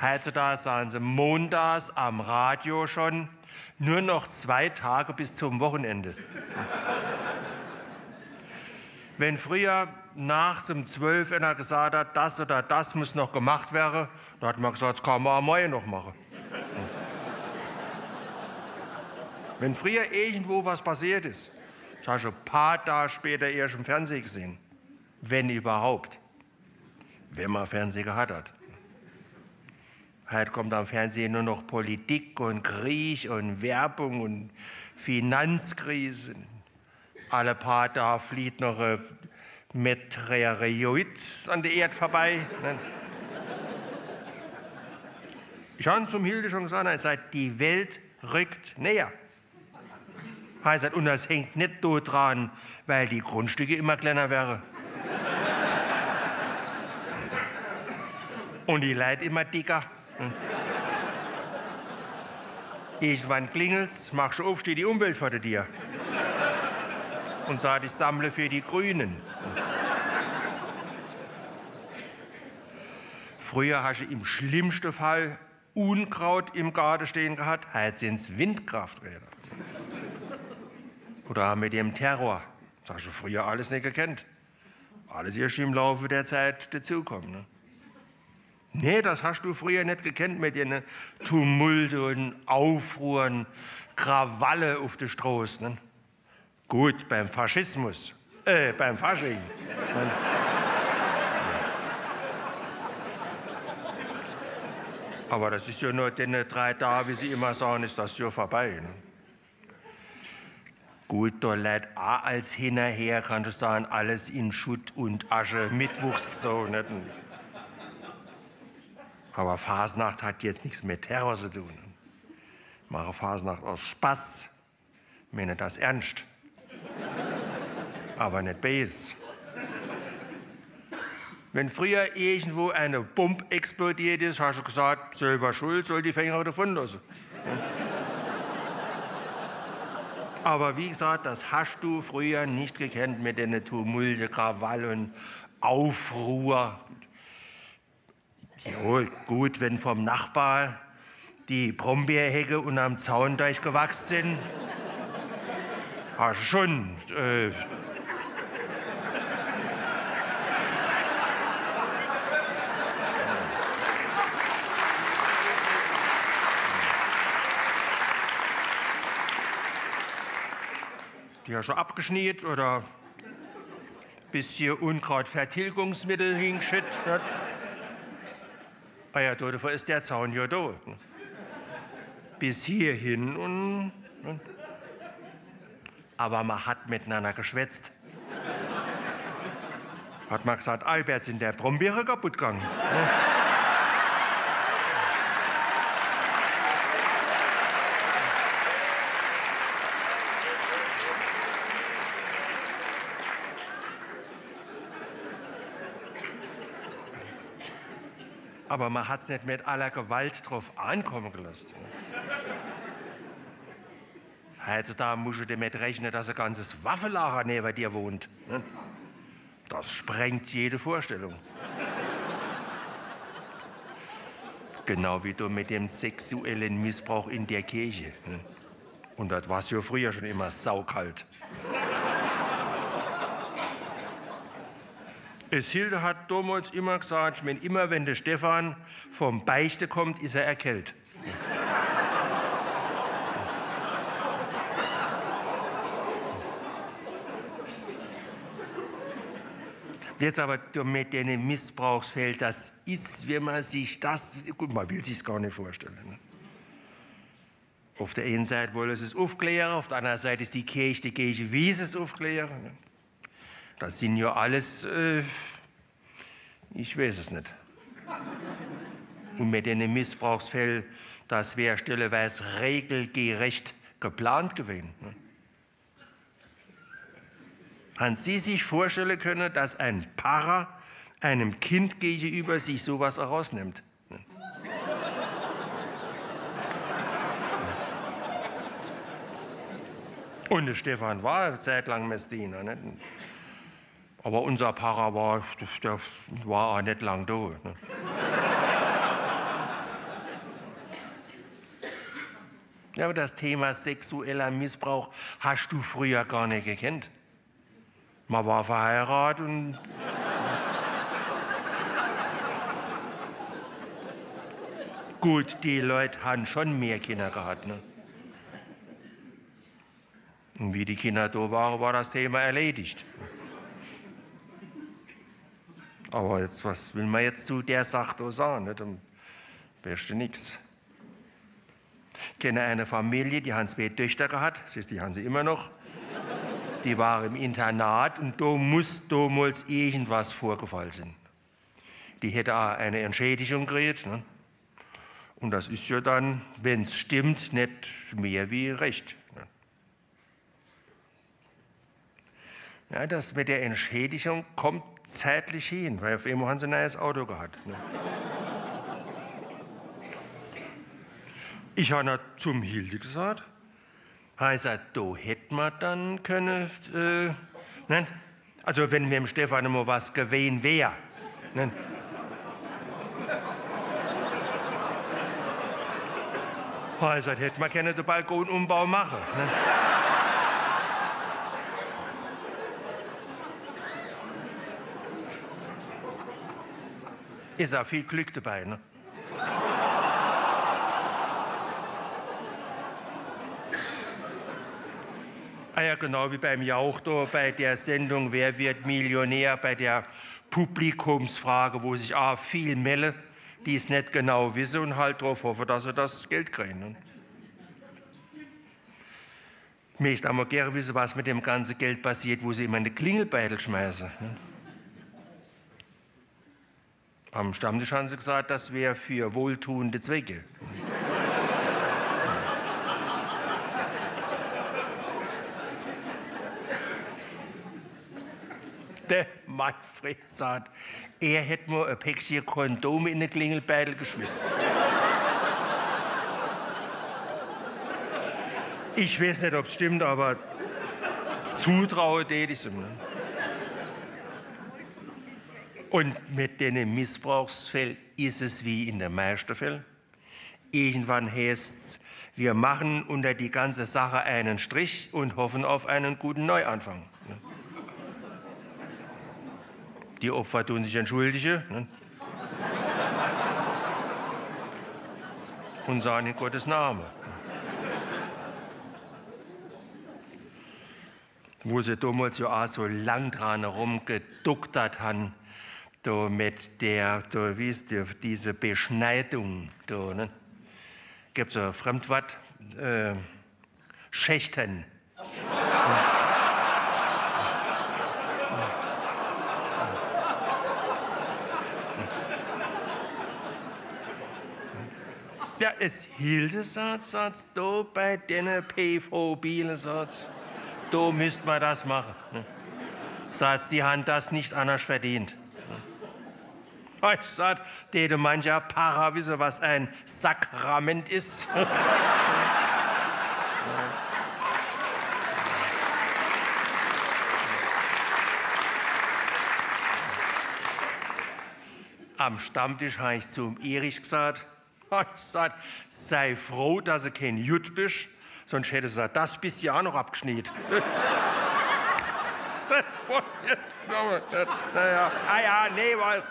Heutzutage sagen sie montags am Radio schon, nur noch zwei Tage bis zum Wochenende. Wenn früher nachts um zwölf einer gesagt hat, das oder das muss noch gemacht werden, dann hat man gesagt, das kann man am Morgen noch machen. Wenn früher irgendwo was passiert ist, das habe ich ein paar Tage später erst im Fernsehen gesehen. Wenn überhaupt. Wenn man Fernsehen gehabt hat. Heute kommt am Fernsehen nur noch Politik und Krieg und Werbung und Finanzkrise. Alle paar Tage fliegt noch ein Meteorit an der Erde vorbei. Ich habe zum Hilde schon gesagt, er sagt, die Welt rückt näher. Heißt, und das hängt nicht dran, weil die Grundstücke immer kleiner wären. und die Leute immer dicker. Hm. Irgendwann klingelt's, machst auf, steht die Umwelt vor dir. Und sagt, ich sammle für die Grünen. Früher hast du im schlimmsten Fall Unkraut im Garten stehen gehabt, heute sind Windkrafträder. Oder mit dem Terror. Das hast du früher alles nicht gekannt. Alles erst im Laufe der Zeit dazukommen. Ne? Nee, das hast du früher nicht gekannt mit den Tumulten und Aufruhren, Krawalle auf der Straße. Ne? Gut, beim Faschismus, äh, beim Fasching. Aber das ist ja nur den drei Tage, wie Sie immer sagen, ist das ja vorbei. Ne? Gut, da leid auch als hinterher, kann ich sagen, alles in Schutt und Asche, Mittwochs so. Nicht? Aber Fasnacht hat jetzt nichts mit Terror zu tun. Ich mache Fasnacht aus Spaß, meine das ernst. Aber nicht böse. Wenn früher irgendwo eine Bombe explodiert ist, hast du gesagt, selber schuld, soll die Finger davon lassen. Aber wie gesagt, das hast du früher nicht gekannt mit den Tumulte, Krawallen, Aufruhr. Jo, gut, wenn vom Nachbar die Brombeerhecke unterm Zaun durchgewachsen sind. Hast schon. Äh, die hast du abgeschnitten oder bis hier Unkrautvertilgungsmittel hingeschüttet. Ah ja, dafür ist der Zaun ja da. Bis hierhin und, und. Aber man hat miteinander geschwätzt. Hat man gesagt, Albert, sind der Brombeere kaputt gegangen. Aber man hat es nicht mit aller Gewalt drauf ankommen gelassen. Heutzutage musst du damit rechnen, dass ein ganzes Waffenlager neben dir wohnt. Ne? Das sprengt jede Vorstellung. Genau wie du mit dem sexuellen Missbrauch in der Kirche. Ne? Und das war ja früher schon immer saukalt. Hilde hat damals immer gesagt, wenn immer wenn der Stefan vom Beichte kommt, ist er erkältet. Jetzt aber mit dem Missbrauchsfeld, das ist, wenn man sich das, gut, man will sich gar nicht vorstellen. Ne? Auf der einen Seite wollen sie es aufklären, auf der anderen Seite ist die Kirche, die Kirche wie sie es aufklären. Ne? Das sind ja alles, äh, ich weiß es nicht. Und mit den Missbrauchsfällen, das wäre stelleweise regelgerecht geplant gewesen. Ne? Haben Sie sich vorstellen können, dass ein Pfarrer einem Kind gegenüber sich sowas herausnimmt? Ne? Und der Stefan war eine Zeit lang Messdiener. Nicht? Aber unser Pfarrer war, der war auch nicht lang da. Ne? Ja, aber das Thema sexueller Missbrauch hast du früher gar nicht gekannt. Man war verheiratet und. Gut, die Leute haben schon mehr Kinder gehabt. Ne? Und wie die Kinder da waren, war das Thema erledigt. Aber jetzt, was will man jetzt zu der Sache da sagen? Nicht? Am besten nichts. Ich kenne eine Familie, die haben zwei Töchter gehabt, die haben sie immer noch. Die waren im Internat und da muss damals irgendwas vorgefallen sein. Die hätte auch eine Entschädigung gekriegt. Ne? Und das ist ja dann, wenn es stimmt, nicht mehr wie recht. Ne? Ja, das mit der Entschädigung kommt zeitlich hin, weil auf einmal haben sie ein neues Auto gehabt. Ne? ich habe zum Hilde gesagt, habe gesagt, da hätten wir dann können, äh, ne? also wenn mir dem Stefan mal was gewesen wäre. Ne? habe gesagt, hätten wir können den Balkonumbau machen. Ne? Ist auch viel Glück dabei. Ne? Ah ja, genau wie beim Jauch da, bei der Sendung Wer wird Millionär, bei der Publikumsfrage, wo sich auch viel melle, die es nicht genau wissen und halt darauf hoffen, dass sie das Geld kriegen. Ne? Möchte aber gerne wissen, was mit dem ganzen Geld passiert, wo sie immer eine Klingelbeitel schmeißen. Ne? Am Stammtisch haben sie gesagt, das wäre für wohltuende Zwecke. Der Manfred sagt, er hätte mir ein Päckchen Kondome in den Klingelbeitel geschmissen. Ich weiß nicht, ob es stimmt, aber zutraue det ich. Ne? Und mit den Missbrauchsfällen ist es wie in den meisten Fällen. Irgendwann heißt es, wir machen unter die ganze Sache einen Strich und hoffen auf einen guten Neuanfang. Ne? Die Opfer tun sich entschuldigen ne? und sagen in Gottes Namen. Wo sie damals ja auch so lang dran herumgeduktert haben, da mit der, da, wie ist die, diese Beschneidung, da, ne? gibt es ein Fremdwort, äh, Schächten. Ja, es hielt es, Satz, da bei den PV-Bielen, Satz, da müsst man das machen. Ne? Satz, die haben das nicht anders verdient. Ich sag, der mancher Para wisse, was ein Sakrament ist. Am Stammtisch habe ich zum Erich gesagt, ich sag, sei froh, dass du kein Jut bist, sonst hätte sie das bis ja noch abgeschnitten. naja, ah ja, nee, was.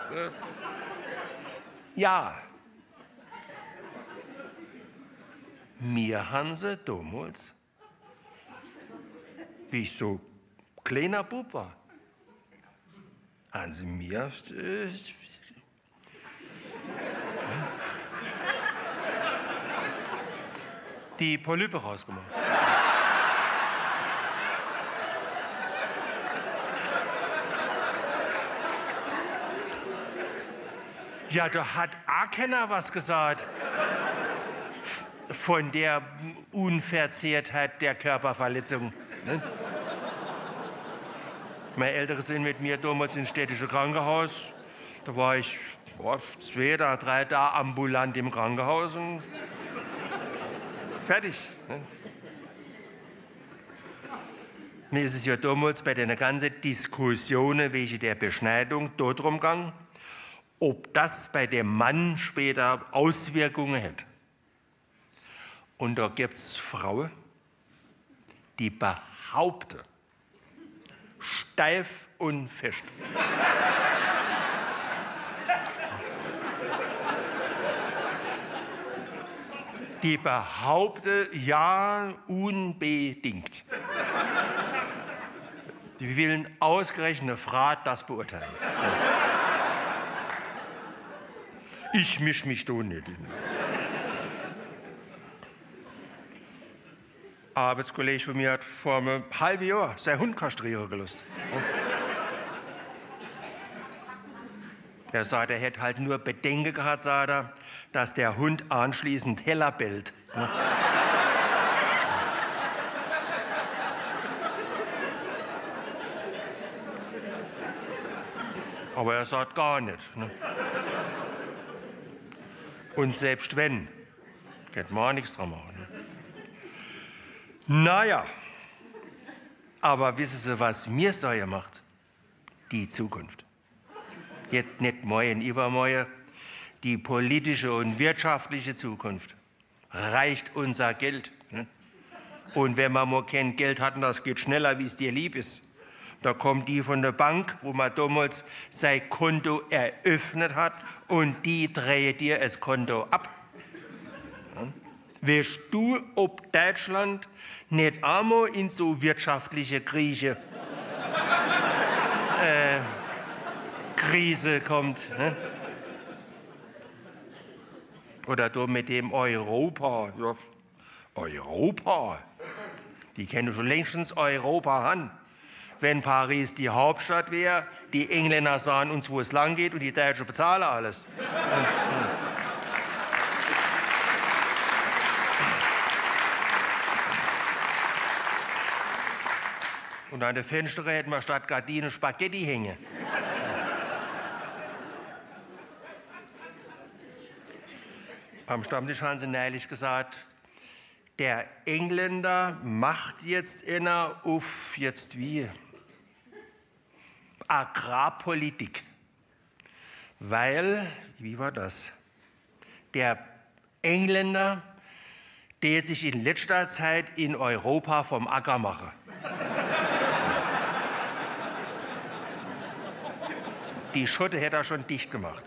Ja. Mir haben sie damals, wie ich so kleiner Bub war, haben sie mir äh, die Polype rausgemacht. Ja, da hat auch keiner was gesagt von der Unverzehrtheit der Körperverletzung. Ne? Meine Ältere sind mit mir damals ins städtische Krankenhaus. Da war ich boah, zwei oder drei Tage ambulant im Krankenhaus und fertig. Ne? Mir ist es ja damals bei den ganzen Diskussionen wegen der Beschneidung dort gegangen ob das bei dem Mann später Auswirkungen hat. Und da gibt es Frauen, die behaupten, steif und fest. Die behaupten, ja, unbedingt. Die willen ausgerechnet eine Frau das beurteilen. Ich misch mich da nicht in. Ein Arbeitskollege von mir hat vor einem halben Jahr seinen Hund kastrieren gelassen. Er sagt, er hätte halt nur Bedenken gehabt, sagt er, dass der Hund anschließend heller bellt. Aber er sagt gar nicht. Ne? Und selbst wenn, könnte man auch nichts dran machen. Naja, aber wissen Sie, was mir Säue macht? Die Zukunft. Jetzt nicht morgen, übermorgen, die politische und wirtschaftliche Zukunft. reicht unser Geld. Ne? Und wenn man mal kein Geld hat, das geht schneller, wie es dir lieb ist. Da kommt die von der Bank, wo man damals sein Konto eröffnet hat, und die dreht dir das Konto ab. Weißt du, ob Deutschland nicht einmal in so wirtschaftliche Krise, äh, Krise kommt? Ne? Oder du mit dem Europa. Ja, Europa. Die kennen schon längstens Europa an. Wenn Paris die Hauptstadt wäre, die Engländer sahen uns, wo es lang geht und die Deutschen bezahlen alles. Und an der Fenster hätten wir statt Gardinen Spaghetti hängen. Am Stammtisch haben sie neulich gesagt, der Engländer macht jetzt einer auf jetzt wie Agrarpolitik. Weil, wie war das? Der Engländer, der sich in letzter Zeit in Europa vom Acker mache. Die Schotte hätte er schon dicht gemacht.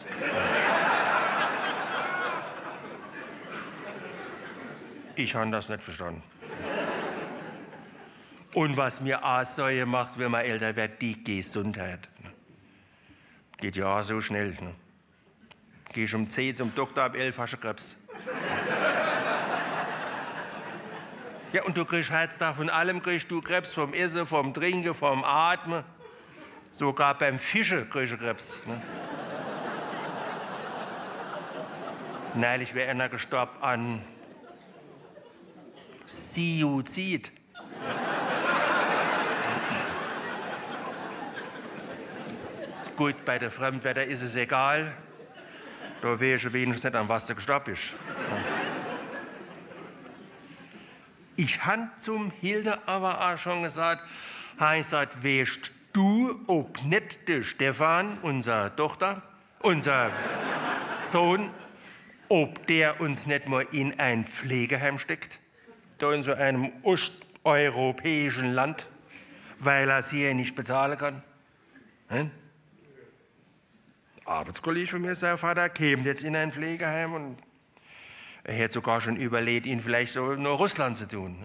Ich habe das nicht verstanden. Und was mir auch Sorge macht, wenn man älter wird, die Gesundheit. Geht ja auch so schnell. Ne? Gehst um 10 zum Doktor, ab 11 hast du Krebs. Ja, und du kriegst halt da von allem kriegst du Krebs, vom Essen, vom Trinken, vom Atmen. Sogar beim Fischen kriegst du Krebs. Ne? Neulich wäre einer gestorben an Siuzid. Gut, bei der Fremdwetter ist es egal. Da wäre ich wenigstens nicht am Wasser gestorben. Ich habe zum Hilde aber auch schon gesagt, sagt, weißt du, ob nicht der Stefan, unser Tochter, unser Sohn, ob der uns nicht mal in ein Pflegeheim steckt? Da in so einem osteuropäischen Land, weil er es hier nicht bezahlen kann. Hm? Arbeitskollege von mir, sein Vater, käme jetzt in ein Pflegeheim und er hätte sogar schon überlegt, ihn vielleicht so nach Russland zu tun.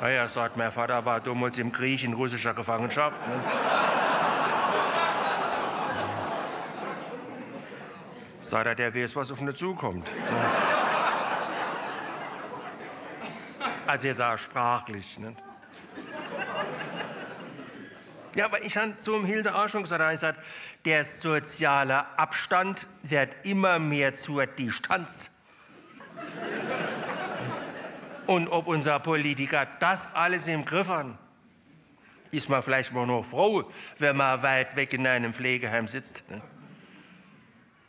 Naja, sagt mein Vater, war damals im Krieg in russischer Gefangenschaft. Ne? Sagt er, der weiß, was auf ihn zukommt. Also jetzt auch sprachlich. Ne? Ja, aber ich habe zum Hilde auch schon gesagt, gesagt, der soziale Abstand wird immer mehr zur Distanz. Und ob unser Politiker das alles im Griff hat, ist man vielleicht mal noch froh, wenn man weit weg in einem Pflegeheim sitzt. Ne?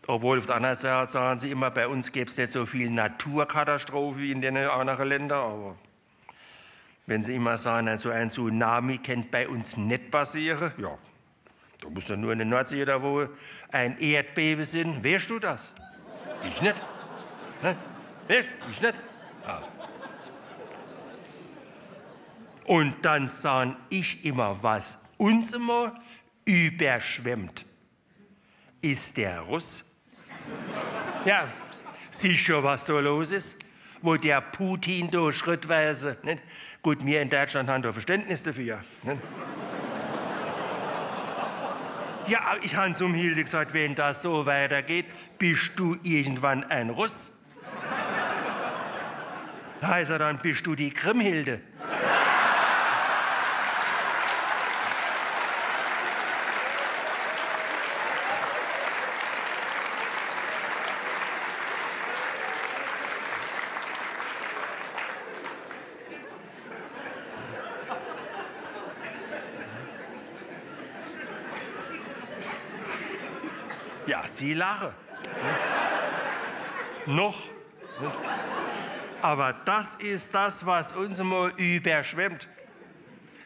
Obwohl auf der anderen Seite sagen sie immer, bei uns gäbe es nicht so viel Naturkatastrophen wie in den anderen Ländern, aber wenn Sie immer sagen, so ein Tsunami kennt bei uns nicht passieren, ja, da muss doch nur in der Nordsee da wo ein Erdbeben sind. Weißt du das? Ich nicht. Ne? Ich nicht. Ja. Und dann sage ich immer, was uns immer überschwemmt, ist der Russ. Ja, siehst schon, was da los ist? Wo der Putin da schrittweise, nicht? Gut, wir in Deutschland haben da Verständnis dafür. Nicht? Ja, ich habe zum Hilde gesagt, wenn das so weitergeht, bist du irgendwann ein Russ. Heißt er dann, bist du die Krimhilde. Sie lachen. Noch. Aber das ist das, was uns immer überschwemmt.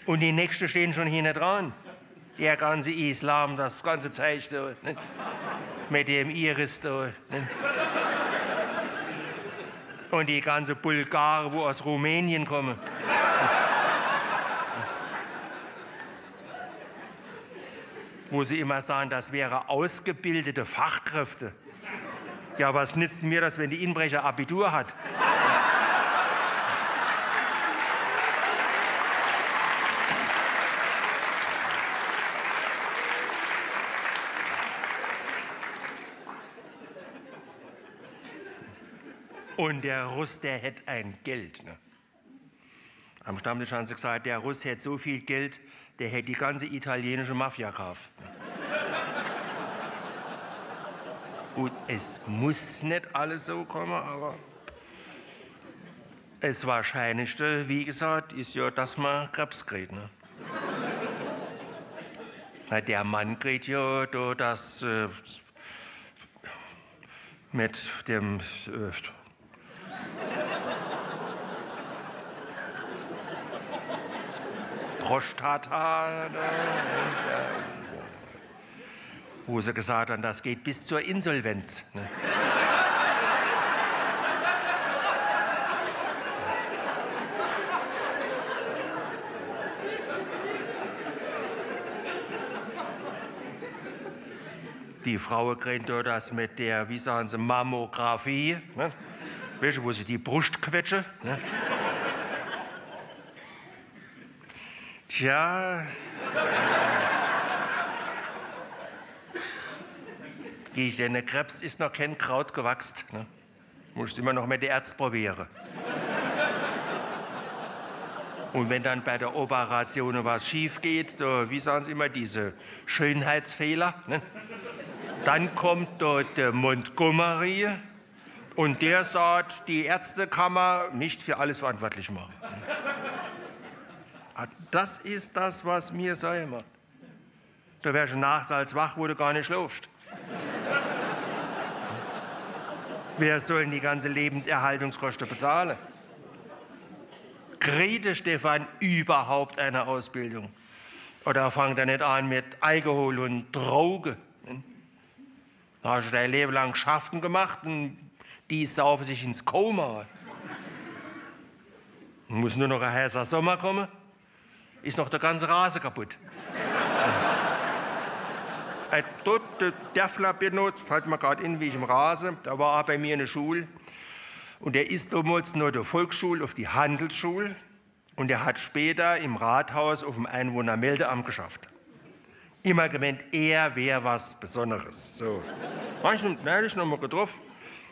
Und die Nächsten stehen schon hinten dran. Der ganze Islam, das ganze Zeichen, mit dem Iris. Da, Und die ganze Bulgaren, wo aus Rumänien kommen. Wo sie immer sagen, das wäre ausgebildete Fachkräfte. Ja, was nützt mir das, wenn die Inbrecher Abitur hat? Und der Russ, der hätte ein Geld. Ne? Am Stammtisch haben sie gesagt, der Russ hätte so viel Geld, der hätte die ganze italienische Mafia gekauft. Und es muss nicht alles so kommen, aber das Wahrscheinlichste, wie gesagt, ist ja, dass man Krebs kriegt. Ne? Der Mann kriegt ja da das äh, mit dem äh, Prostata. Wo sie gesagt haben, das geht bis zur Insolvenz. Ne? Die Frau kriegt das mit der, wie sagen sie, Mammographie. Ne? Du, wo sie die Brust quetschen? Ne? Tja. Gehe ich denn, Krebs ist noch kein Kraut gewachsen. Ne? Muss immer noch mit der Ärzte probieren. Und wenn dann bei der Operation was schief geht, wie sagen Sie immer, diese Schönheitsfehler, ne? dann kommt dort der Montgomery und der sagt, die Ärztekammer nicht für alles verantwortlich machen. Das ist das, was mir Sorge macht. Da wärst du nachts als wach, wo du gar nicht schläfst. Wer soll die ganze Lebenserhaltungskosten bezahlen? Kriegt Stefan überhaupt eine Ausbildung? Oder fangt er nicht an mit Alkohol und Droge? Da hast du dein Leben lang Schaften gemacht und die saufen sich ins Koma. Muss nur noch ein heißer Sommer kommen ist noch der ganze Rasen kaputt. Ein toter Dörfler benutzt, fällt mir gerade in, wie ich im Rasen, da war er bei mir in der Schule. Und er ist damals nur der Volksschule auf die Handelsschule und er hat später im Rathaus auf dem Einwohnermeldeamt geschafft. Immer gemeint, er wäre was Besonderes. So. Ihn neulich noch mal getroffen.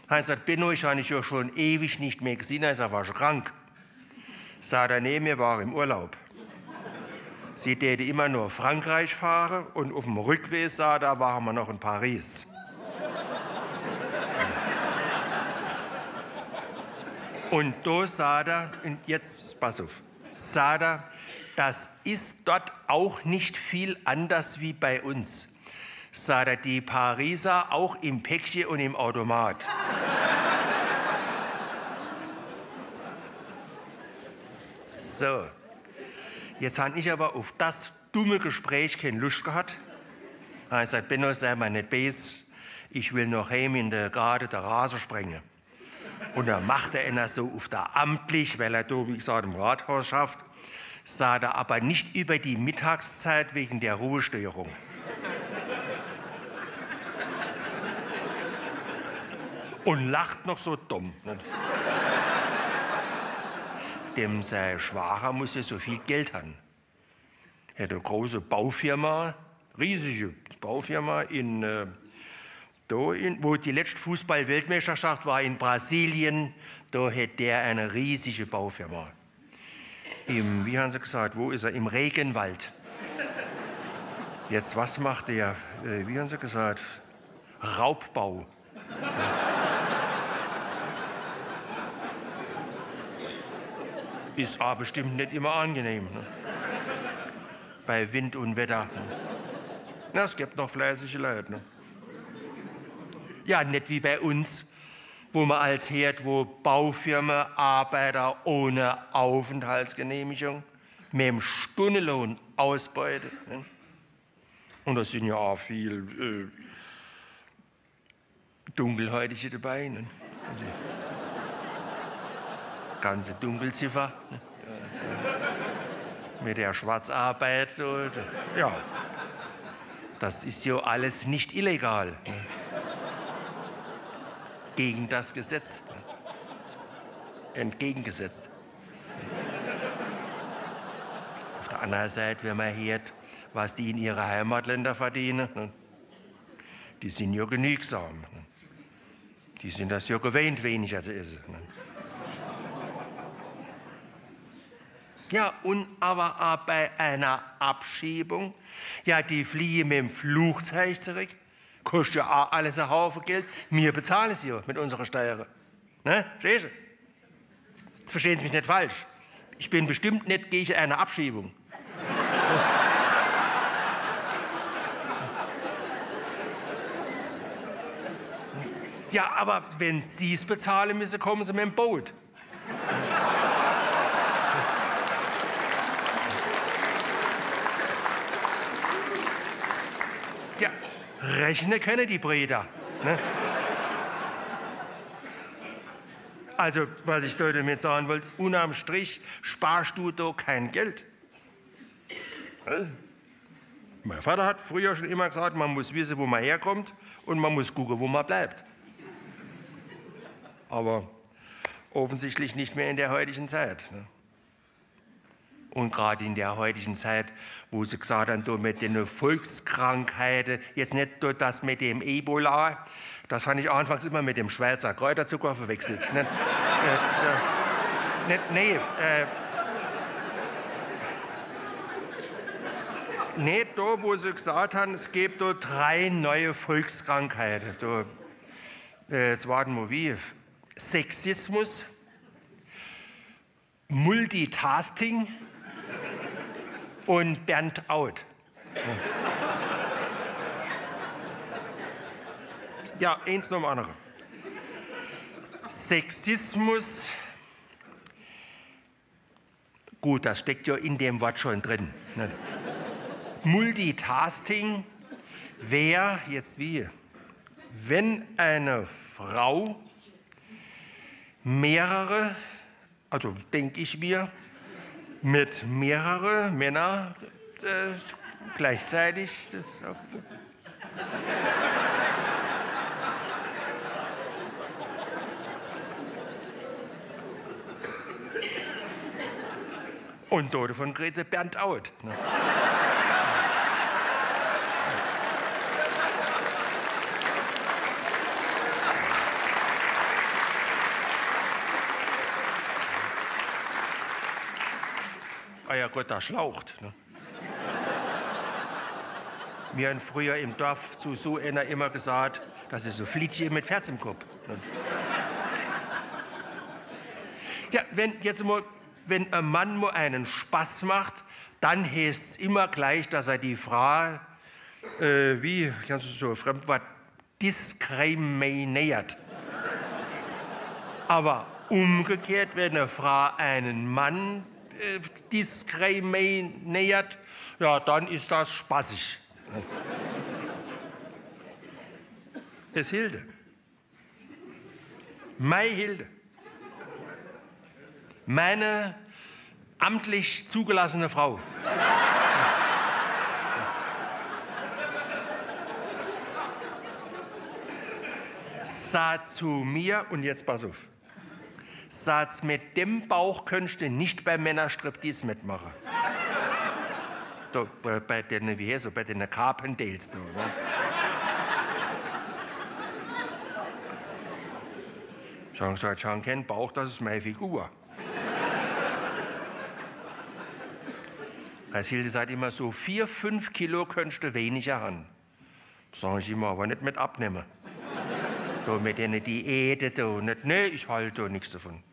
Er sagt, Benno, ich habe dich ja schon ewig nicht mehr gesehen. Er sagt, war schon krank. Sah er neben mir, war im Urlaub. Sie täte immer nur Frankreich fahren und auf dem Rückweg sah, da waren wir noch in Paris. Und da sah er, und jetzt pass auf, sah er, das ist dort auch nicht viel anders wie bei uns. Sah er die Pariser auch im Päckchen und im Automat. So, Jetzt habe ich aber auf das dumme Gespräch keine Lust gehabt. Er hat gesagt, Benno, sei mal nicht bes, ich will noch heim in der Garde der Rasen sprengen. Und dann machte er das so auf der Amtlich, weil er da, wie gesagt, im Rathaus schafft, sah er aber nicht über die Mittagszeit wegen der Ruhestörung. Und lacht noch so dumm. Dem sein Schwager muss ja so viel Geld haben. Er hat eine große Baufirma, riesige Baufirma in, äh, da in, wo die letzte Fußball-Weltmeisterschaft war in Brasilien, da hat der eine riesige Baufirma. Im, wie haben Sie gesagt, wo ist er? Im Regenwald. Jetzt, was macht der? Äh, wie haben Sie gesagt? Raubbau. Ist aber bestimmt nicht immer angenehm. Ne? Bei Wind und Wetter. Na, es gibt noch fleißige Leute. Ne? Ja, nicht wie bei uns, wo man als Herd, wo Baufirma Arbeiter ohne Aufenthaltsgenehmigung mit dem Stundenlohn ausbeutet. Ne? Und da sind ja auch viel äh, Dunkelhäutige dabei. Ne? Ganze Dunkelziffer mit der Schwarzarbeit. Und, ja, das ist ja alles nicht illegal. Gegen das Gesetz. Entgegengesetzt. Auf der anderen Seite, wenn man hört, was die in ihre Heimatländer verdienen, die sind ja genügsam. Die sind das ja gewöhnt, weniger zu essen. Ja, und aber auch bei einer Abschiebung, ja, die fliehen mit dem Flugzeug zurück, kostet ja auch alles ein Haufen Geld. Wir bezahlen sie ja mit unserer Steuern. Ne? Verstehst du? Verstehen Sie mich nicht falsch. Ich bin bestimmt nicht gegen eine Abschiebung. Ja, aber wenn Sie es bezahlen müssen, kommen Sie mit dem Boot. Ja, rechnen können die Brüder. Ne? Also, was ich damit sagen wollte, unterm Strich sparst du da kein Geld. Mein Vater hat früher schon immer gesagt, man muss wissen, wo man herkommt und man muss gucken, wo man bleibt. Aber offensichtlich nicht mehr in der heutigen Zeit. Ne? Und gerade in der heutigen Zeit, wo sie gesagt haben, mit den Volkskrankheiten, jetzt nicht das mit dem Ebola, das habe ich anfangs immer mit dem Schweizer Kräuterzucker verwechselt. nicht, äh, nicht, nee, äh, nicht da, wo sie gesagt haben, es gibt da drei neue Volkskrankheiten. Da, äh, jetzt warten wir wie. Sexismus, Multitasking, und Bernd Out. Ja, eins noch dem anderen. Sexismus, gut, das steckt ja in dem Wort schon drin. Ne? Multitasking wäre jetzt wie, wenn eine Frau mehrere, also denke ich mir, mit mehreren Männern äh, gleichzeitig. Und Tode von Greze Bernd Out. Ne? Gott, da schlaucht. Ne? Wir haben früher im Dorf zu so einer immer gesagt, das ist so Flittchen mit Pferd im Kopf. Ne? Ja, wenn jetzt mal, wenn ein Mann mal einen Spaß macht, dann heißt es immer gleich, dass er die Frau, äh, wie, kannst du so Fremdwort, diskriminiert. Aber umgekehrt, wenn eine Frau einen Mann äh, diskriminiert, ja, dann ist das spaßig. Es Hilde. Mai Hilde. Meine amtlich zugelassene Frau. sah zu mir, und jetzt pass auf, Satz, mit dem Bauch könntest du nicht bei Männerstriptease mitmachen. da, bei, bei den, wie heißt, bei den Carpendales. Da, ne? Ich habe gesagt, schon kein Bauch, das ist meine Figur. Hilde sagt immer so, vier, fünf Kilo könntest du weniger haben. Sag ich immer, aber nicht mit abnehmen. Da mit einer Diäte, da nicht, nee, ich halte da nichts davon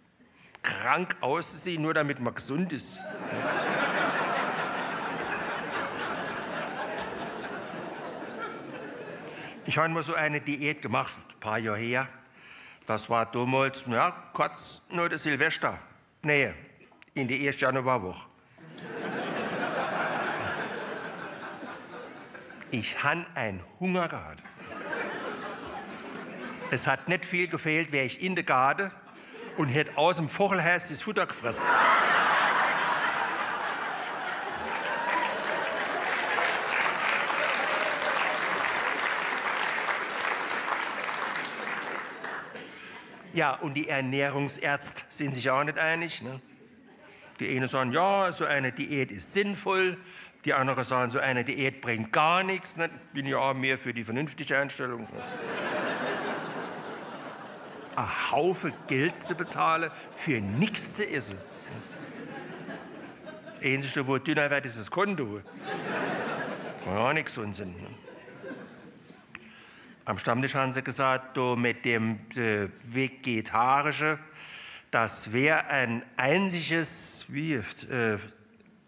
krank auszusehen, nur damit man gesund ist. Ich habe mal so eine Diät gemacht, ein paar Jahre her. Das war damals, ja, kurz nur das Silvester. Nee, in die erste Januarwoche. Ich habe einen Hunger gehabt. Es hat nicht viel gefehlt, wäre ich in der Garde und hätte aus dem Vogelhäs das Futter gefressen. Ja, und die Ernährungsärzte sind sich auch nicht einig. Ne? Die einen sagen, ja, so eine Diät ist sinnvoll. Die anderen sagen, so eine Diät bringt gar nichts. Ne? Bin ja auch mehr für die vernünftige Einstellung. Ne? Ein Haufen Geld zu bezahlen für nichts zu essen. Das Einzige, wo dünner wird, ist das Konto. Ja, nichts Unsinn. Ne? Am Stammtisch haben sie gesagt, du mit dem äh, Vegetarischen, das wäre ein einziges, wie, äh,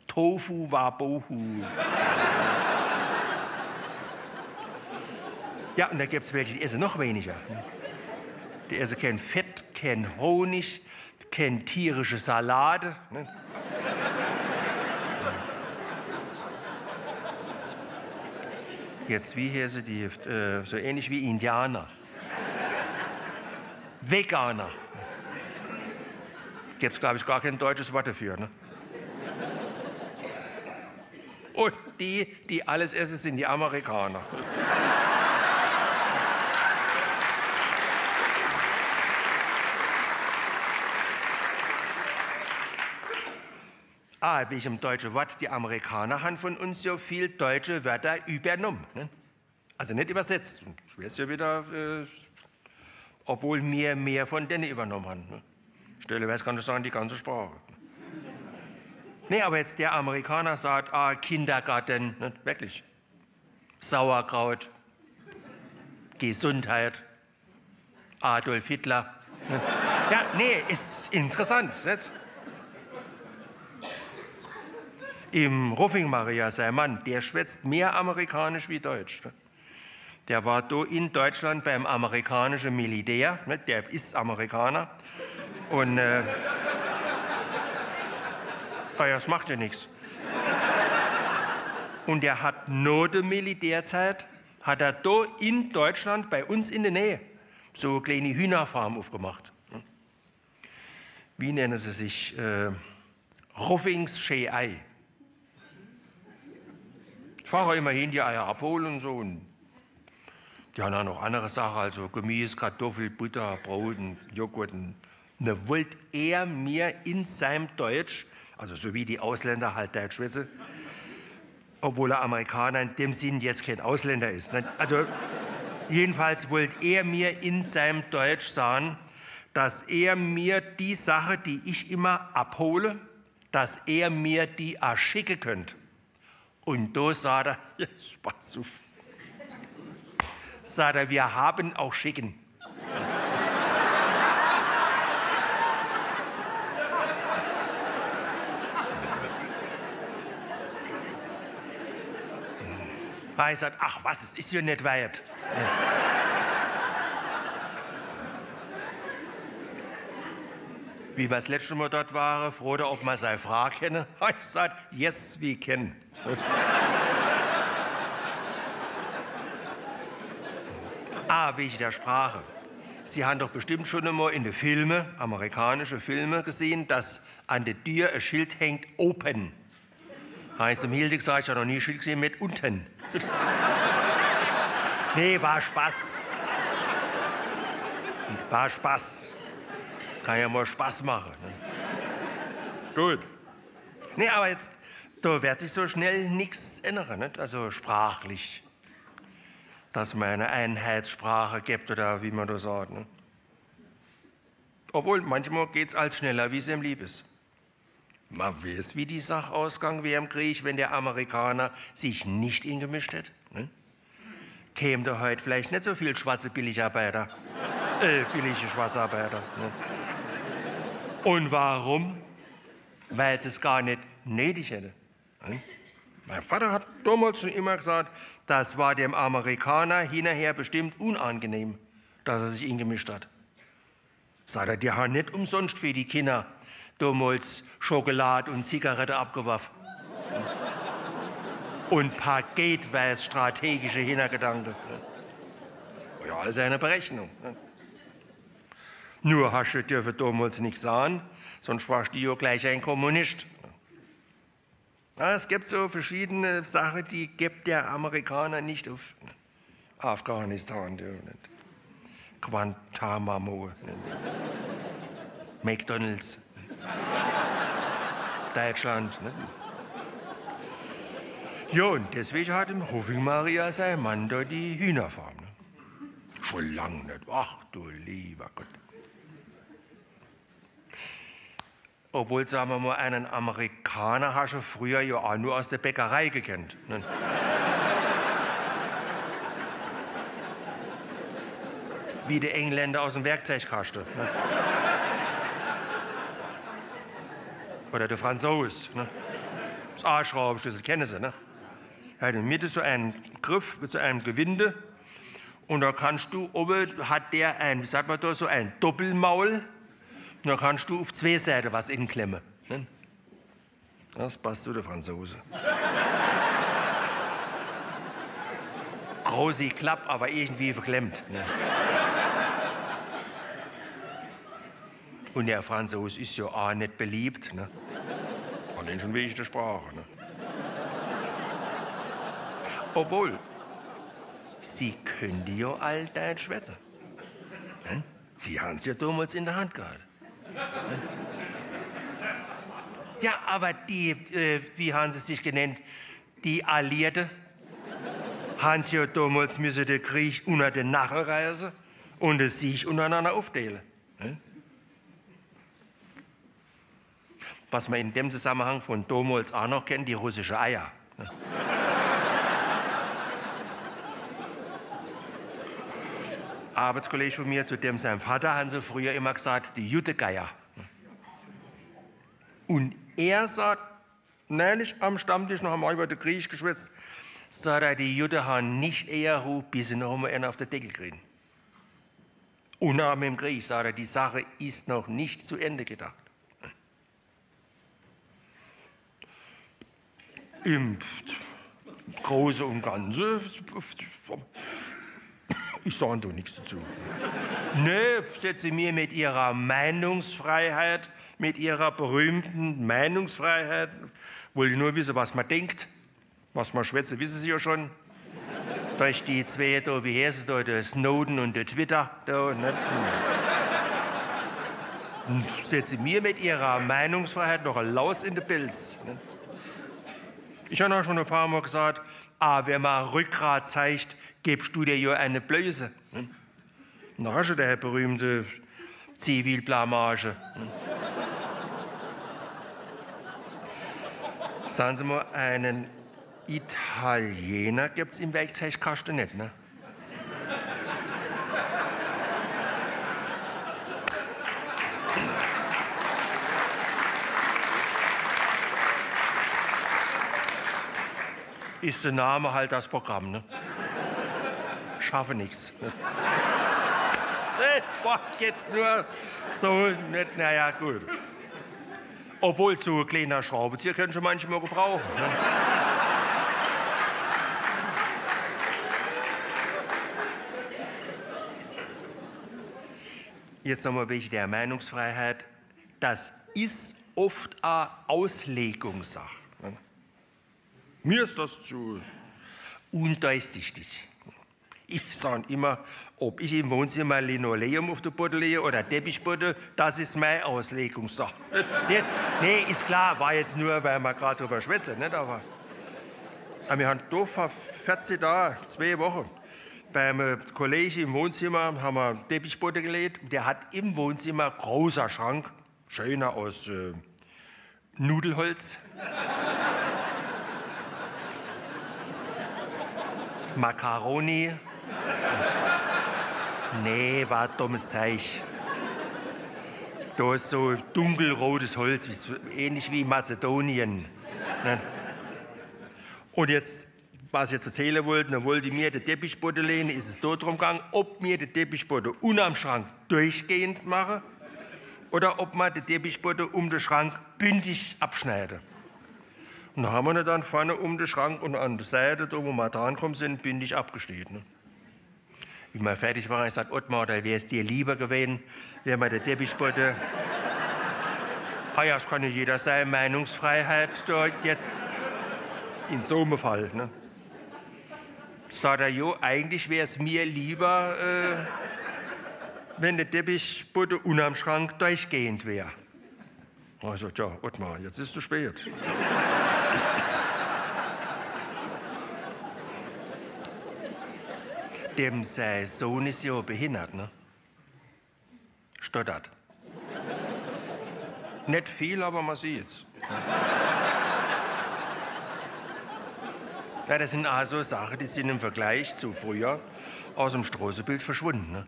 Tofu Wabohu. ja, und da gibt es welche, die essen noch weniger. Die essen kein Fett, kein Honig, kein tierische Salate. Ne? Jetzt wie sie die, äh, so ähnlich wie Indianer. Veganer. Gibt es, glaube ich, gar kein deutsches Wort dafür. Ne? Und die, die alles essen, sind die Amerikaner. Wie ich im deutschen Wort, die Amerikaner haben von uns so viel deutsche Wörter übernommen. Ne? Also nicht übersetzt. Ich weiß ja wieder, äh, obwohl wir mehr von denen übernommen haben. Ne? Stelleweise kann ich sagen, die ganze Sprache. Nee, aber jetzt der Amerikaner sagt, ah, Kindergarten, ne? wirklich. Sauerkraut, Gesundheit, Adolf Hitler. Ne? Ja, nee, ist interessant. Nicht? Im Ruffing Maria, sein Mann, der schwätzt mehr amerikanisch wie deutsch. Der war in Deutschland beim amerikanischen Militär, ne, der ist Amerikaner. Und äh, das macht ja nichts. Und der hat nur die Militärzeit, hat er da in Deutschland, bei uns in der Nähe, so eine kleine Hühnerfarm aufgemacht. Wie nennen sie sich? Äh, Ruffings Schee-Ei fahre immerhin die Eier abholen und so. Und die haben auch noch andere Sachen, also Gemüse, Kartoffel, Butter, Brot Joghurt. Und ne, er mir in seinem Deutsch, also so wie die Ausländer halt Deutsch schwätzen, obwohl er Amerikaner in dem Sinn jetzt kein Ausländer ist. Ne? Also jedenfalls wollte er mir in seinem Deutsch sagen, dass er mir die Sache, die ich immer abhole, dass er mir die erschicken könnte. Und da er, ja, Spaß auf. Er, wir haben auch Schicken. Er sagt, ach was, es ist ja nicht weit. Wie wir das letzte Mal dort waren, fragte, ob man seine Frau kenne. Ich sagte, yes, we can. ah, wegen der Sprache. Sie haben doch bestimmt schon einmal in den Filmen, amerikanische Filme, gesehen, dass an der Tür ein Schild hängt, Open. Heißt im Hilde gesagt, ich habe noch nie ein Schild gesehen mit unten. nee, war Spaß. War Spaß. Kann ja mal Spaß machen. Ne? Gut. Nee, aber jetzt da wird sich so schnell nichts ändern, nicht? also sprachlich. Dass man eine Einheitssprache gibt oder wie man das sagt. Nicht? Obwohl, manchmal geht es als schneller, wie es ihm lieb ist. Man weiß, wie die Sache ausgegangen wäre im Krieg, wenn der Amerikaner sich nicht eingemischt hätte. Ne? Kämen da heute vielleicht nicht so viele schwarze Billigarbeiter, äh, billige Schwarzarbeiter. Ne? Und warum? Weil sie es gar nicht nötig hätte. Mein Vater hat damals schon immer gesagt, das war dem Amerikaner hinterher bestimmt unangenehm, dass er sich eingemischt hat. Sagt er, die haben nicht umsonst für die Kinder damals Schokolade und Zigarette abgeworfen. und paketweise strategische Hintergedanken. Ja, alles eine Berechnung. Nur hast du dürfen damals nicht sagen, sonst warst du ja gleich ein Kommunist. Ja, es gibt so verschiedene Sachen, die gibt der Amerikaner nicht auf Afghanistan. Guantanamo. McDonalds, Deutschland. Nicht. Ja, und deswegen hat im Hoffing Maria sein Mann da die Hühnerfarm. Ne? Schon lang nicht. Ach du lieber Gott. Obwohl, sagen wir mal, einen Amerikaner hast du früher ja auch nur aus der Bäckerei gekannt. Ne? Wie die Engländer aus dem Werkzeugkasten. Ne? Oder der Franzose. Ne? Das A-Schraubenschlüssel kennen Sie, ne? Hat in der Mitte so einen Griff mit so einem Gewinde. Und da kannst du, oben hat der ein, wie sagt man da, so ein Doppelmaul. Dann kannst du auf zwei Seiten was inklemmen. Ne? Das passt zu der Franzose. Große Klapp, aber irgendwie verklemmt. Ne? Und der Franzose ist ja auch nicht beliebt. Ne? Allein schon wegen der Sprache. Ne? Obwohl, Sie können ja Altdeutsch schwätzen. Ne? Sie haben es ja damals in der Hand gehabt. Ja, aber die, äh, wie haben sie sich genannt, die Alliierte, haben sie ja damals müssen den Krieg unter den Nachen reißen und es sich untereinander aufteilen. Ne? Was man in dem Zusammenhang von damals auch noch kennt, die russische Eier. Arbeitskollege von mir, zu dem sein Vater, haben früher immer gesagt, die Juttegeier. Und er sagt, neulich am Stammtisch noch einmal über den Krieg geschwätzt, sagt er, die Juden haben nicht eher Ruhe, bis sie noch einmal einen auf den Deckel kriegen. Und nach dem Krieg sagt er, die Sache ist noch nicht zu Ende gedacht. Im Großen und Ganzen ich sage da nichts dazu. Nö, setze mir mit Ihrer Meinungsfreiheit, mit Ihrer berühmten Meinungsfreiheit, wollte ich nur wissen, was man denkt. Was man schwätze, wissen Sie ja schon. Durch die zwei da, wie heißt da, der Snowden und der Twitter, da, ne? Setze mir mit Ihrer Meinungsfreiheit noch ein Laus in den Pilz. Ne? Ich habe auch schon ein paar Mal gesagt, ah, wer mal Rückgrat zeigt, gibst du dir ja eine Blöße. Hm? Da hast du der berühmte Zivilblamage. Hm? Sagen Sie mal, einen Italiener gibt es im Werkzeugkasten nicht, ne? Ist der Name halt das Programm, ne? Schaffe nichts. Boah, jetzt nur so, nicht, naja, gut. Obwohl, so ein kleiner Schraubenzieher können schon manchmal gebrauchen. Ne? Jetzt nochmal wegen der Meinungsfreiheit. Das ist oft eine Auslegungssache. Ne? Mir ist das zu undurchsichtig. Ich sage immer, ob ich im Wohnzimmer Linoleum auf der Boden lege oder Teppichboden, das ist meine Auslegungssache. nee, ist klar, war jetzt nur, weil wir gerade drüber schwätzen, nicht? Aber, aber wir haben da vor 14 Tagen, zwei Wochen, beim Kollege im Wohnzimmer haben wir Teppichboden gelegt. Der hat im Wohnzimmer großer Schrank, schöner aus äh, Nudelholz. Macaroni, Nee, war ein dummes Zeich. Da ist so dunkelrotes Holz, ähnlich wie Mazedonien. Ne? Und jetzt, was ich jetzt erzählen wollte, dann wollte ich mir den Teppichboden lehnen, ist es dort drum gegangen, ob mir den Teppichboden unterm Schrank durchgehend mache oder ob man den Teppichboden um den Schrank bündig abschneide. Und dann haben wir dann vorne um den Schrank und an der Seite, da wo wir dran kommen sind, bündig abgeschnitten. Wie wir fertig waren, ich sagte, Ottmar, da wäre es dir lieber gewesen, wenn wir den Teppichboden. ah ja, es kann ja jeder seine Meinungsfreiheit jetzt in so einem Fall. Ne? Sagt er, jo, eigentlich wäre es mir lieber, äh, wenn der Teppichboden unterm Schrank durchgehend wäre. Also, ja, Ottmar, jetzt ist es zu spät. Dem sein Sohn ist ja behindert, ne? Stottert. Nicht viel, aber man sieht's. Ja, das sind also Sachen, die sind im Vergleich zu früher aus dem Straßenbild verschwunden. Ne?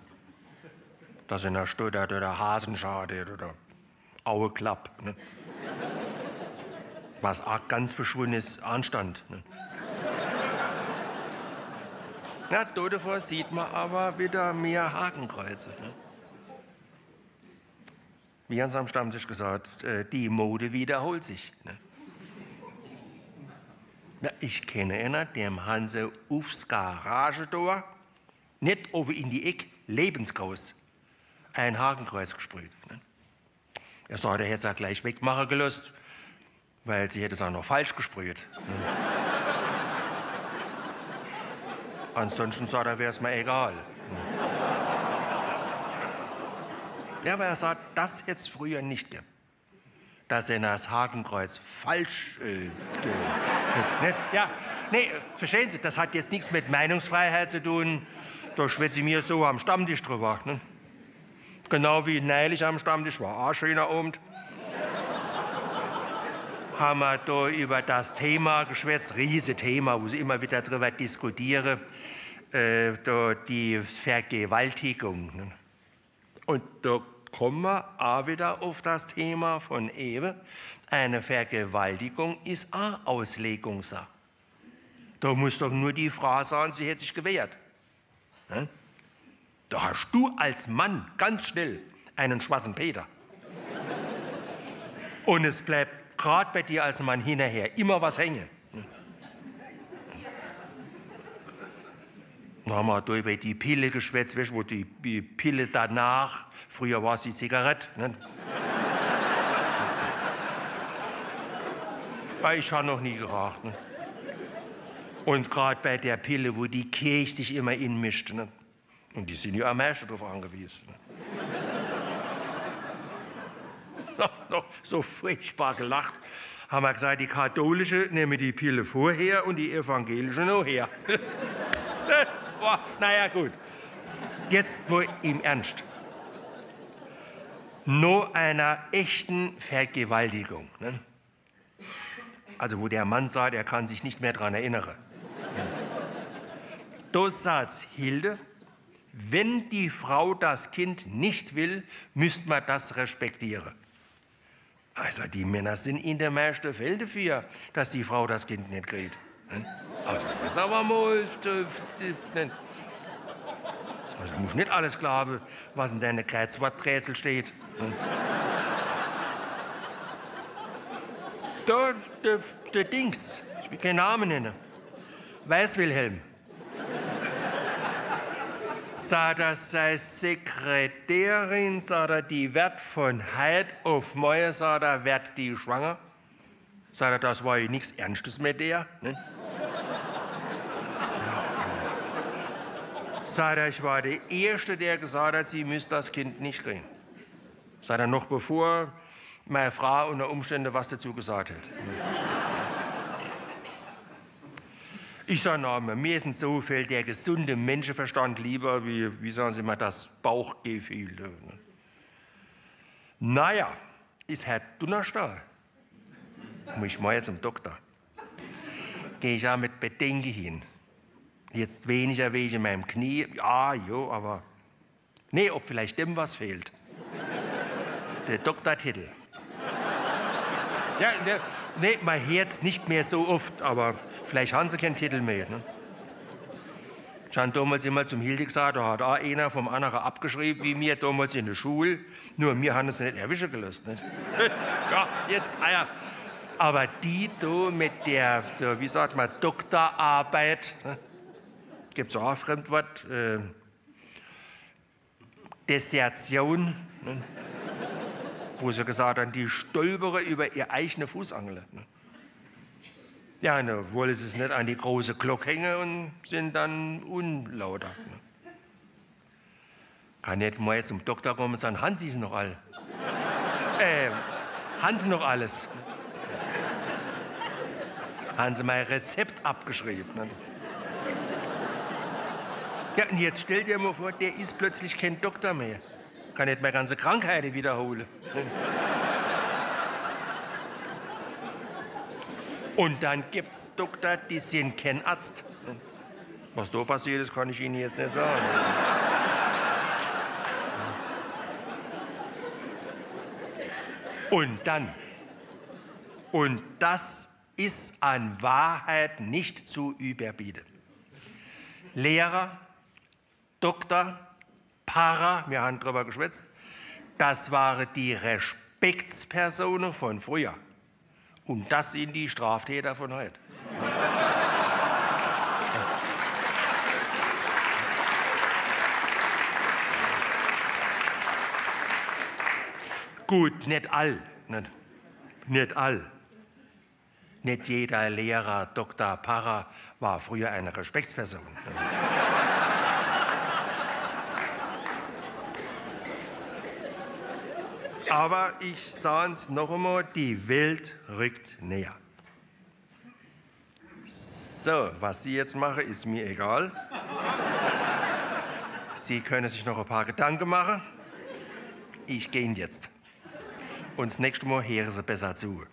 Da sind er stottert oder Hasenschade oder Aueklapp. Ne? Was auch ganz verschwunden ist, Anstand. Ne? Na, davor sieht man aber wieder mehr Hakenkreuze. Ne? Wie haben sie am Stammtisch gesagt, äh, die Mode wiederholt sich. Ne? Na, ich kenne einen, dem haben sie aufs Garagentor, nicht oben in die Ecke, lebensgroß, ein Hakenkreuz gesprüht. Ne? Er sagt, er hätte es auch gleich wegmachen gelöst, weil sie hätte es auch noch falsch gesprüht. Ne? Ansonsten sagt er, wäre es mir egal. Ja, aber er sagt, das hätte es früher nicht gegeben. Dass er das Hakenkreuz falsch. Äh, ne? Ja, nee, verstehen Sie, das hat jetzt nichts mit Meinungsfreiheit zu tun. Da schwätze ich mir so am Stammtisch drüber. Ne? Genau wie neulich am Stammtisch, war auch schöner Abend. Haben wir da über das Thema geschwätzt, riese Thema, wo ich immer wieder darüber diskutiere äh, da die Vergewaltigung. Ne? Und da kommen wir auch wieder auf das Thema von eben. Eine Vergewaltigung ist auch Auslegungssache. Da muss doch nur die Frau sagen, sie hätte sich gewehrt. Ne? Da hast du als Mann ganz schnell einen schwarzen Peter. Und es bleibt gerade bei dir als Mann hinterher immer was hängen. Dann haben wir da über die Pille geschwätzt, wo die, die Pille danach, früher war es die Zigarette. Ne? ich habe noch nie geraucht. Ne? Und gerade bei der Pille, wo die Kirche sich immer inmischt. Ne? Und die sind ja am meisten darauf angewiesen. Ne? noch, so furchtbar gelacht, haben wir gesagt, die katholische nehmen die Pille vorher und die evangelische noch her. Boah, naja, gut. Jetzt nur im Ernst. Nur einer echten Vergewaltigung. Ne? Also, wo der Mann sagt, er kann sich nicht mehr daran erinnern. Da sagt Hilde, wenn die Frau das Kind nicht will, müsste man das respektieren. Also die Männer sind in der meisten Fälle dafür, dass die Frau das Kind nicht kriegt. Ne? Also, aber mal. Also, du musst nicht alles glauben, was in deiner Kreuzworträtsel steht. Hm? Da, der, der Dings, ich will keinen Namen nennen. Weißwilhelm. Sagt er, sei Sekretärin, sagt er, die wird von Heid auf Meuer, sagt er, wird die schwanger. Sagt er, das war ja nichts Ernstes mit der. Ne? Sagt er, ich war der Erste, der gesagt hat, sie müsste das Kind nicht kriegen. Sagt er, noch bevor meine Frau unter Umständen was dazu gesagt hat. Ich sage, na, mir ist in so viel der gesunde Menschenverstand lieber, wie, wie sagen Sie mal, das Bauchgefühl. Naja, ist Herr Dunnerstahl. Muss ich mal jetzt zum Doktor. Gehe ich auch mit Bedenken hin. Jetzt weniger wegen meinem Knie. Ja, jo, aber. Nee, ob vielleicht dem was fehlt. Der Doktortitel. Ja, der, nee, mein Herz nicht mehr so oft, aber vielleicht haben sie keinen Titel mehr. Ne? Ich habe damals immer zum Hilde gesagt, da hat auch einer vom anderen abgeschrieben, wie mir damals in der Schule. Nur mir haben es nicht erwischen gelöst. Nicht? ja, jetzt, ah ja. Aber die da mit der, der wie sagt man, Doktorarbeit, ne? gibt es auch ein Fremdwort, äh, Desertion, ne? wo sie gesagt haben, die stolpere über ihr eigene Fußangel. Ne? Ja, ne, wollen es nicht an die große Glocke hängen und sind dann unlauter. Ne? Kann nicht mal zum Doktor kommen und sagen, Hansi ist noch all. äh, Hansi noch alles. Haben sie mein Rezept abgeschrieben. Ne? Ja, und jetzt stell dir mal vor, der ist plötzlich kein Doktor mehr. Kann nicht mehr ganze Krankheiten wiederholen. Und dann gibt's Doktor, die sind kein Arzt. Was da passiert ist, kann ich Ihnen jetzt nicht sagen. Und dann, und das ist an Wahrheit nicht zu überbieten. Lehrer, Doktor, Para, wir haben darüber geschwätzt, das waren die Respektspersonen von früher. Und das sind die Straftäter von heute. Gut, nicht all, nicht, nicht all. Nicht jeder Lehrer, Doktor, Para war früher eine Respektsperson. Aber ich sage es noch einmal, die Welt rückt näher. So, was Sie jetzt machen, ist mir egal. Sie können sich noch ein paar Gedanken machen. Ich gehe jetzt. Und das nächste Mal hören Sie besser zu.